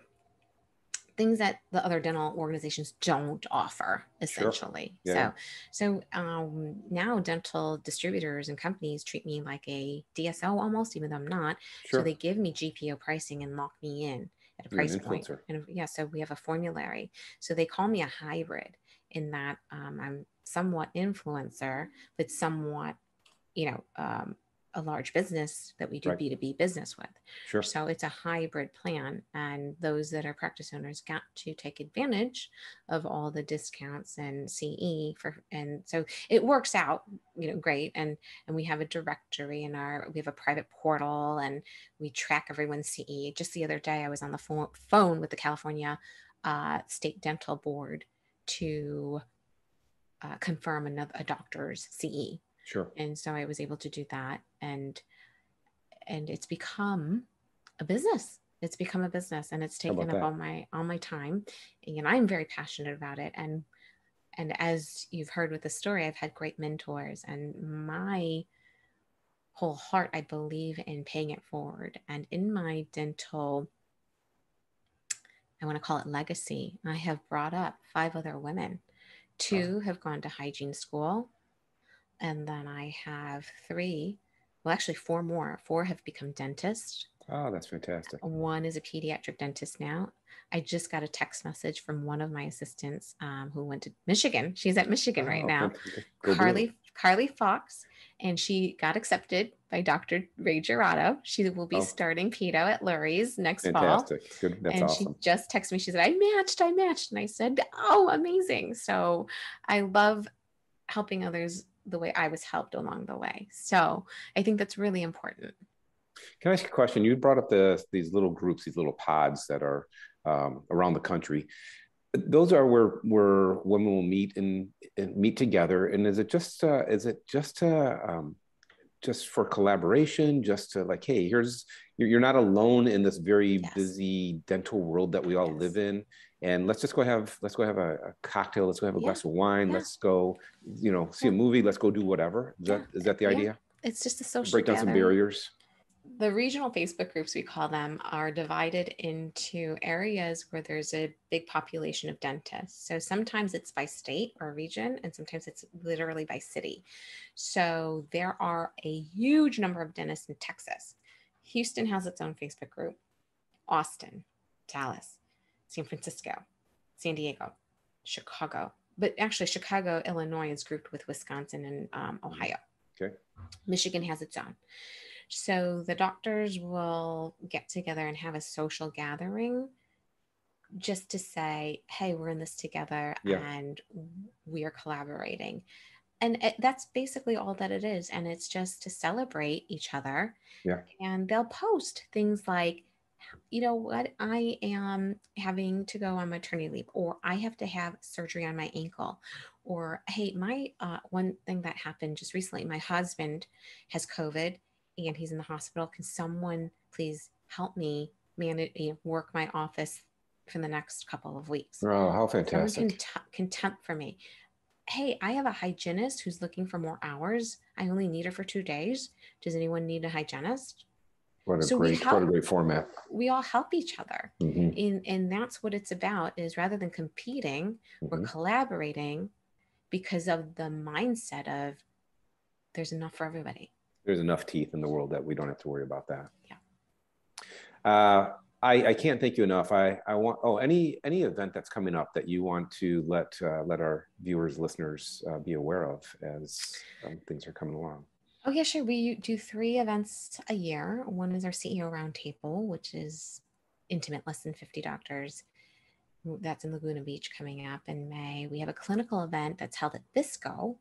things that the other dental organizations don't offer essentially. Sure. Yeah. So, so um, now dental distributors and companies treat me like a DSO almost, even though I'm not. Sure. So they give me GPO pricing and lock me in at a price point. And yeah, so we have a formulary. So they call me a hybrid in that um, I'm somewhat influencer, but somewhat, you know, um, a large business that we do Right. B2B business with. Sure. So it's a hybrid plan. And those that are practice owners got to take advantage of all the discounts and CE for and so it works out, you know, great. And and we have a directory in our we have a private portal and we track everyone's CE. Just the other day I was on the pho- phone with the California uh, State Dental Board to uh, confirm another a doctor's CE Sure. and so i was able to do that. And and it's become a business. It's become a business and it's taken up that? all my all my time. And i'm very passionate about it. And and as you've heard with the story i've had great mentors and my whole heart i believe in paying it forward. And in my dental i want to call it legacy i have brought up five other women two have gone to hygiene school and then I have three, well, actually four more. Four have become dentists. Oh, that's fantastic. One is a pediatric dentist now. I just got a text message from one of my assistants um, who went to Michigan. She's at Michigan right Oh, now. fantastic. Go do it. Carly Carly Fox, and she got accepted by Dr. Ray Gerardo. She will be Oh. starting pedo at Lurie's next fall. Fantastic. Good. That's and awesome. she just texted me. She said, I matched, I matched. And I said, Oh, amazing. So I love helping others the way I was helped along the way. So I think that's really important. Can I ask a question? You brought up the these little groups, these little pods that are um, around the country. Those are where where women will meet and, and meet together. And is it just uh, is it just uh, um, just for collaboration? Just to like, hey, here's you're, you're not alone in this very Yes. busy dental world that we all Yes. live in. And let's just go have let's go have a, a cocktail. Let's go have a Yeah. glass of wine. Yeah. Let's go, you know, see a movie. Let's go do whatever. Is that Yeah. is that the Yeah. idea? It's just a social Break down some barriers. The regional Facebook groups, we call them, are divided into areas where there's a big population of dentists. So sometimes it's by state or region, and sometimes it's literally by city. So there are a huge number of dentists in Texas. Houston has its own Facebook group, Austin, Dallas, San Francisco, San Diego, Chicago. But actually, Chicago, Illinois is grouped with Wisconsin and um, Ohio. Okay. Michigan has its own. So the doctors will get together and have a social gathering just to say, hey, we're in this together Yeah. and we are collaborating. And it, that's basically all that it is. And it's just to celebrate each other. Yeah. And they'll post things like, you know what, I am having to go on maternity leave, or I have to have surgery on my ankle, or hey, my uh, one thing that happened just recently, my husband has COVID and he's in the hospital. Can someone please help me manage work my office for the next couple of weeks? Oh, how Someone can, fantastic. t- can temp for me. Hey, I have a hygienist who's looking for more hours. I only need her for two days. Does anyone need a hygienist? What a So great, what a great format. We all help each other. Mhm, And, and that's what it's about is rather than competing, we're mhm. collaborating because of the mindset of there's enough for everybody. There's enough teeth in the world that we don't have to worry about that. Yeah. Uh, I, I can't thank you enough. I, I want oh any any event that's coming up that you want to let uh, let our viewers listeners uh, be aware of as um, things are coming along. Oh, yeah, sure. We do three events a year. One is our CEO Roundtable, which is intimate, less than 50 doctors. That's in Laguna Beach coming up in May. We have a clinical event that's held at Bisco,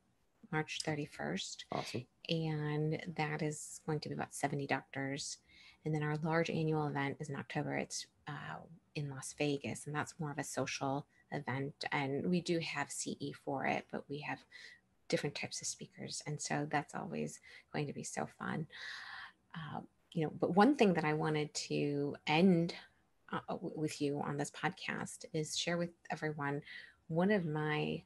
March 31st. Awesome. and that is going to be about 70 doctors. And then our large annual event is in October. It's uh, in Las Vegas, and that's more of a social event. And we do have CE for it, but we have different types of speakers, and so that's always going to be so fun. Uh, you know, but one thing that I wanted to end uh, with you on this podcast is share with everyone one of my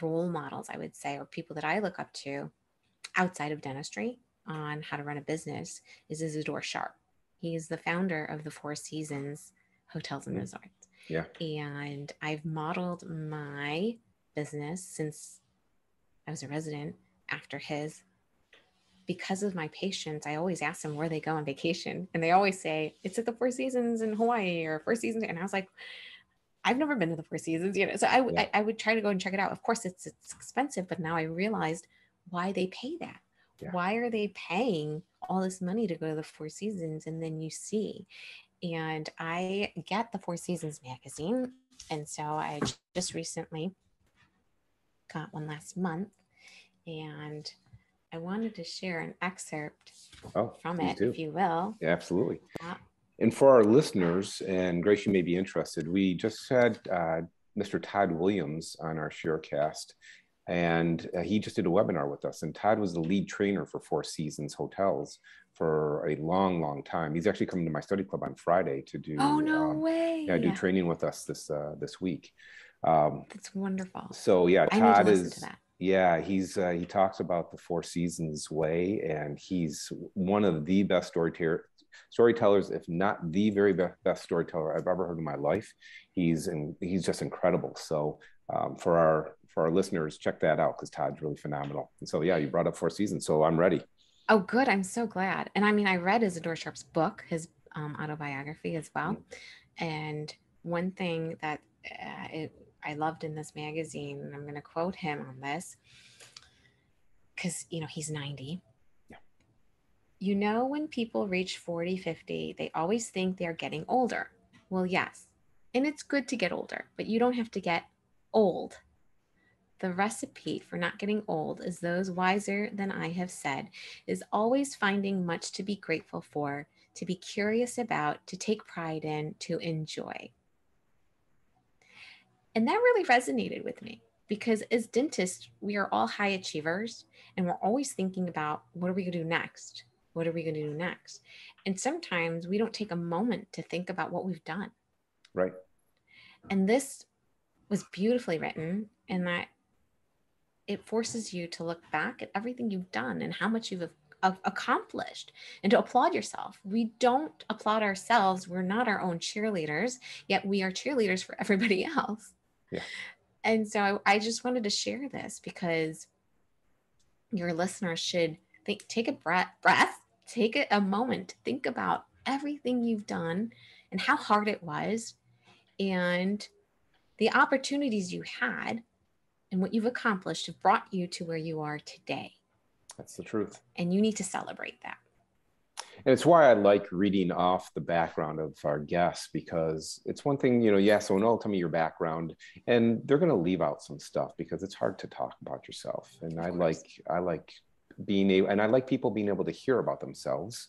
role models, I would say, or people that I look up to outside of dentistry on how to run a business is Isadore Sharp. He is the founder of the Four Seasons Hotels and Mm. Resorts. Yeah. And I've modeled my business since I was a resident after his. Because of my patients, I always ask them where they go on vacation. And they always say, it's at the Four Seasons in Hawaii or Four Seasons. And I was like, I've never been to the Four Seasons, you know. So I, Yeah. I, I would try to go and check it out. Of course, it's it's expensive, but now I realized why they pay that. Yeah. Why are they paying all this money to go to the Four Seasons? And then you see, and I get the Four Seasons magazine. And so I just recently got one last month. And I wanted to share an excerpt oh, from it, do. if you will. Yeah, absolutely. And for our listeners, and Grace, you may be interested, we just had uh, Mr. Todd Williams on our Sharecast, and uh, he just did a webinar with us. And Todd was the lead trainer for Four Seasons Hotels for a long, long time. He's actually coming to my study club on Friday to do. Oh no um, way! Yeah, do yeah. training with us this uh, this week. Um, That's wonderful. So yeah, Todd is. Yeah, he's uh, he talks about the Four Seasons way, and he's one of the best storyteller storytellers, if not the very best storyteller I've ever heard in my life. He's and he's just incredible. So um, for our for our listeners, check that out because Todd's really phenomenal. And so yeah, you brought up Four Seasons, so I'm ready. Oh, good. I'm so glad. And I mean, I read Isadore Sharp's book, his um, autobiography as well. Mm-hmm. And one thing that uh, it, I loved in this magazine, and I'm going to quote him on this because, you know, he's 90 Yeah. you know, when people reach 40, 50, they always think they're getting older. Well, yes. And it's good to get older, but you don't have to get old. The recipe for not getting old, as those wiser than I have said, is always finding much to be grateful for, to be curious about, to take pride in, to enjoy. And that really resonated with me because as dentists, we are all high achievers and we're always thinking about what are we going to do next? What are we going to do next? And sometimes we don't take a moment to think about what we've done. Right. And this was beautifully written in that it forces you to look back at everything you've done and how much you've accomplished and to applaud yourself. We don't applaud ourselves. We're not our own cheerleaders, yet we are cheerleaders for everybody else. Yeah. And so I, I just wanted to share this because your listeners should think, take a breath, breath, take a, a moment, think about everything you've done and how hard it was and the opportunities you had and what you've accomplished have brought you to where you are today. That's the truth. And you need to celebrate that. And it's why I like reading off the background of our guests because it's one thing, you know, yeah, someone will tell me your background and they're going to leave out some stuff because it's hard to talk about yourself. And I like, I like being able, and I like people being able to hear about themselves.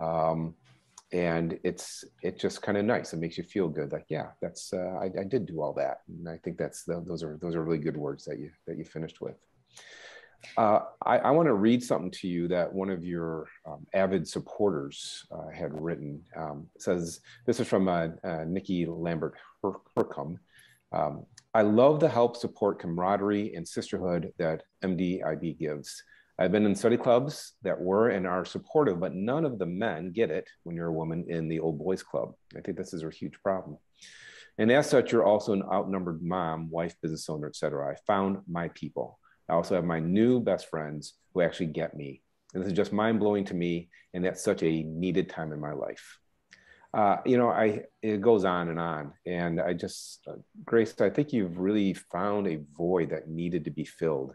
Um, and it's it's just kind of nice. It makes you feel good. Like, yeah, that's uh, I, I, did do all that, and I think that's the, those are those are really good words that you that you finished with. Uh, I, I want to read something to you that one of your um, avid supporters uh, had written. Um, says this is from uh, uh Nikki Lambert Hercom. Um, I love the help, support, camaraderie, and sisterhood that MDIB gives. I've been in study clubs that were and are supportive, but none of the men get it when you're a woman in the old boys club. I think this is a huge problem. And as such, you're also an outnumbered mom, wife, business owner, etc. I found my people. I also have my new best friends who actually get me. And this is just mind blowing to me. And that's such a needed time in my life. Uh, you know, I it goes on and on, and I just, uh, Grace, I think you've really found a void that needed to be filled,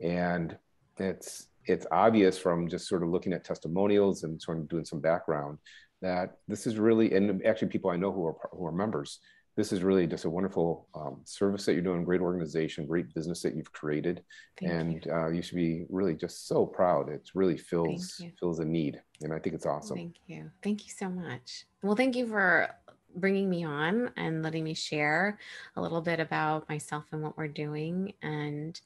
and it's it's obvious from just sort of looking at testimonials and sort of doing some background that this is really and actually people I know who are who are members. This is really just a wonderful um, service that you're doing, great organization, great business that you've created, Thank and you. Uh, you should be really just so proud. It really fills fills a need, and I think it's awesome. Thank you, thank you so much. Well, thank you for bringing me on and letting me share a little bit about myself and what we're doing and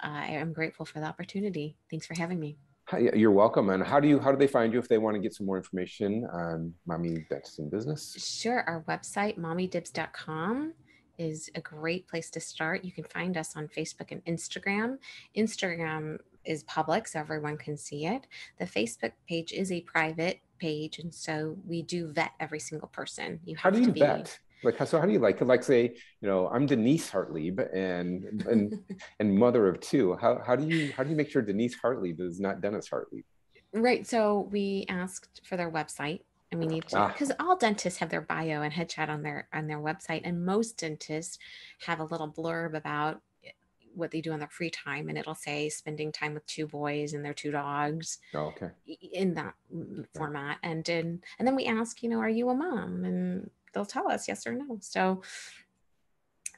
I am grateful for the opportunity. Thanks for having me. Hi, you're welcome. And how do you how do they find you if they want to get some more information on Mommy Dibs in Business? Sure. Our website, mommydibs.com, is a great place to start. You can find us on Facebook and Instagram. Instagram is public, so everyone can see it. The Facebook page is a private page, and so we do vet every single person. You have how do you to be, vet? Like so how do you like like say you know i'm denise hartlieb and and and mother of two. How, how do you how do you make sure denise hartlieb is not dennis hartlieb? Right. So we asked for their website and we need to because ah. all dentists have their bio and headshot on their on their website. And most dentists have a little blurb about what they do on their free time and it'll say spending time with two boys and their two dogs oh, okay. in that format. And in, and then we ask you know are you a mom? And they'll tell us yes or no. So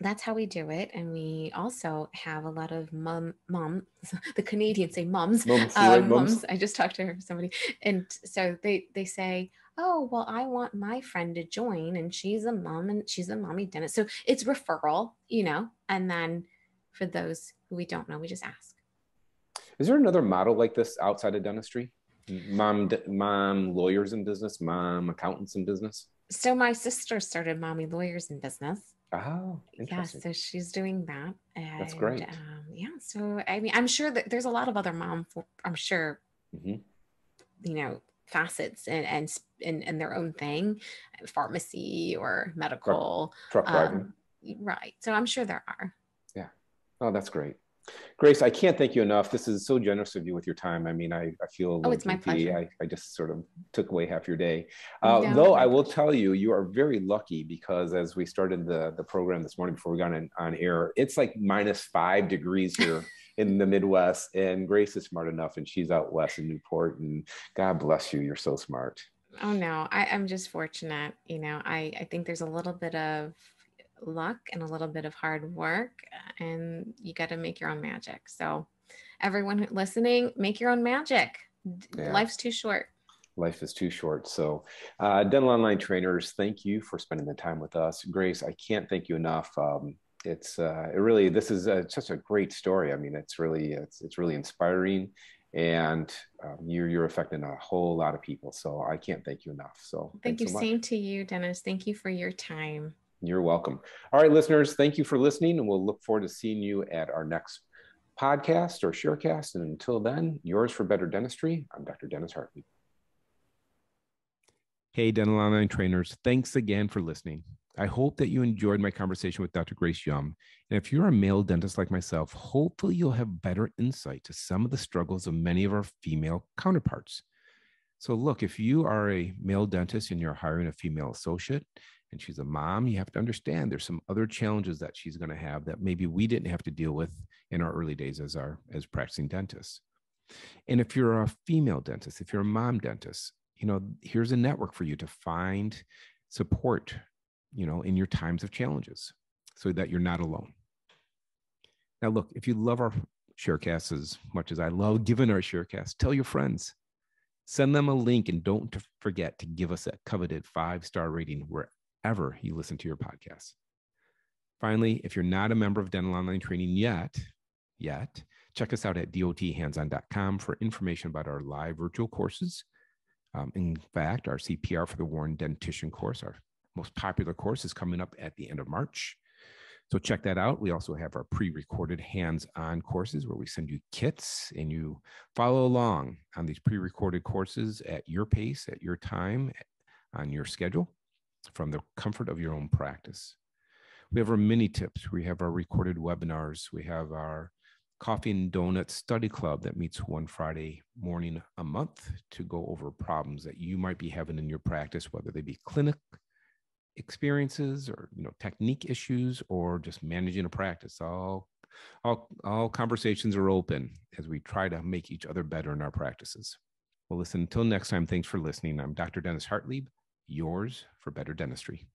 that's how we do it. And we also have a lot of mom mom the canadians say moms mums, um, mums. i just talked to somebody. And so they they say oh well i want my friend to join and she's a mom and she's a mommy dentist. So it's referral you know and then for those who we don't know we just ask. Is there another model like this outside of dentistry? Mom mom lawyers in business mom accountants in business so my sister started mommy lawyers in business Oh, yeah. So she's doing that. And, That's great. Um, yeah. So I mean, I'm sure that there's a lot of other mom. For, I'm sure. Mm-hmm. You know, facets and and in, in their own thing, pharmacy or medical. Truck, truck driving. Um, right. So I'm sure there are. Yeah. Oh, that's great. Grace, I can't thank you enough. This is so generous of you with your time. I mean, I, I feel oh, it's my pleasure. I, I just sort of took away half your day. Uh, though I will tell you, you are very lucky because as we started the, the program this morning before we got on, on air, it's like minus five degrees here in the Midwest. And Grace is smart enough and she's out west in Newport. And God bless you. You're so smart. Oh no, I, I'm just fortunate. You know, I, I think there's a little bit of luck and a little bit of hard work, and you got to make your own magic. So, everyone listening, make your own magic. Yeah. Life's too short. Life is too short. So, uh, dental online trainers, thank you for spending the time with us. Grace, I can't thank you enough. Um, it's uh, it really this is a, just a great story. I mean, it's really it's it's really inspiring, and um, you're you're affecting a whole lot of people. So I can't thank you enough. So thank you. So Same to you, Dennis. Thank you for your time. You're welcome. All right, listeners, thank you for listening, and we'll look forward to seeing you at our next podcast or sharecast. And until then, yours for better dentistry. I'm Dr. Dennis Hartlieb. Hey, dental online trainers, thanks again for listening. I hope that you enjoyed my conversation with Dr. Grace Yum. And if you're a male dentist like myself, hopefully you'll have better insight to some of the struggles of many of our female counterparts. So, look, if you are a male dentist and you're hiring a female associate, and she's a mom, you have to understand there's some other challenges that she's going to have that maybe we didn't have to deal with in our early days as our as practicing dentists. And if you're a female dentist, if you're a mom dentist, you know, here's a network for you to find support, you know, in your times of challenges so that you're not alone. Now, look, if you love our sharecast as much as I love giving our sharecast tell your friends. Send them a link and don't forget to give us that coveted five star rating wherever you listen to your podcast. Finally, if you're not a member of Dental Online Training yet, yet, check us out at dothandson.com for information about our live virtual courses. Um, in fact, our CPR for the Worn Dentition course, our most popular course, is coming up at the end of March. So check that out. We also have our pre-recorded hands-on courses where we send you kits and you follow along on these pre-recorded courses at your pace, at your time, on your schedule from the comfort of your own practice. We have our mini tips. We have our recorded webinars. We have our coffee and donut study club that meets one Friday morning a month to go over problems that you might be having in your practice, whether they be clinic experiences or you know technique issues or just managing a practice. All all all conversations are open as we try to make each other better in our practices. Well, listen, until next time, thanks for listening. I'm Dr. Dennis Hartlieb yours for better dentistry.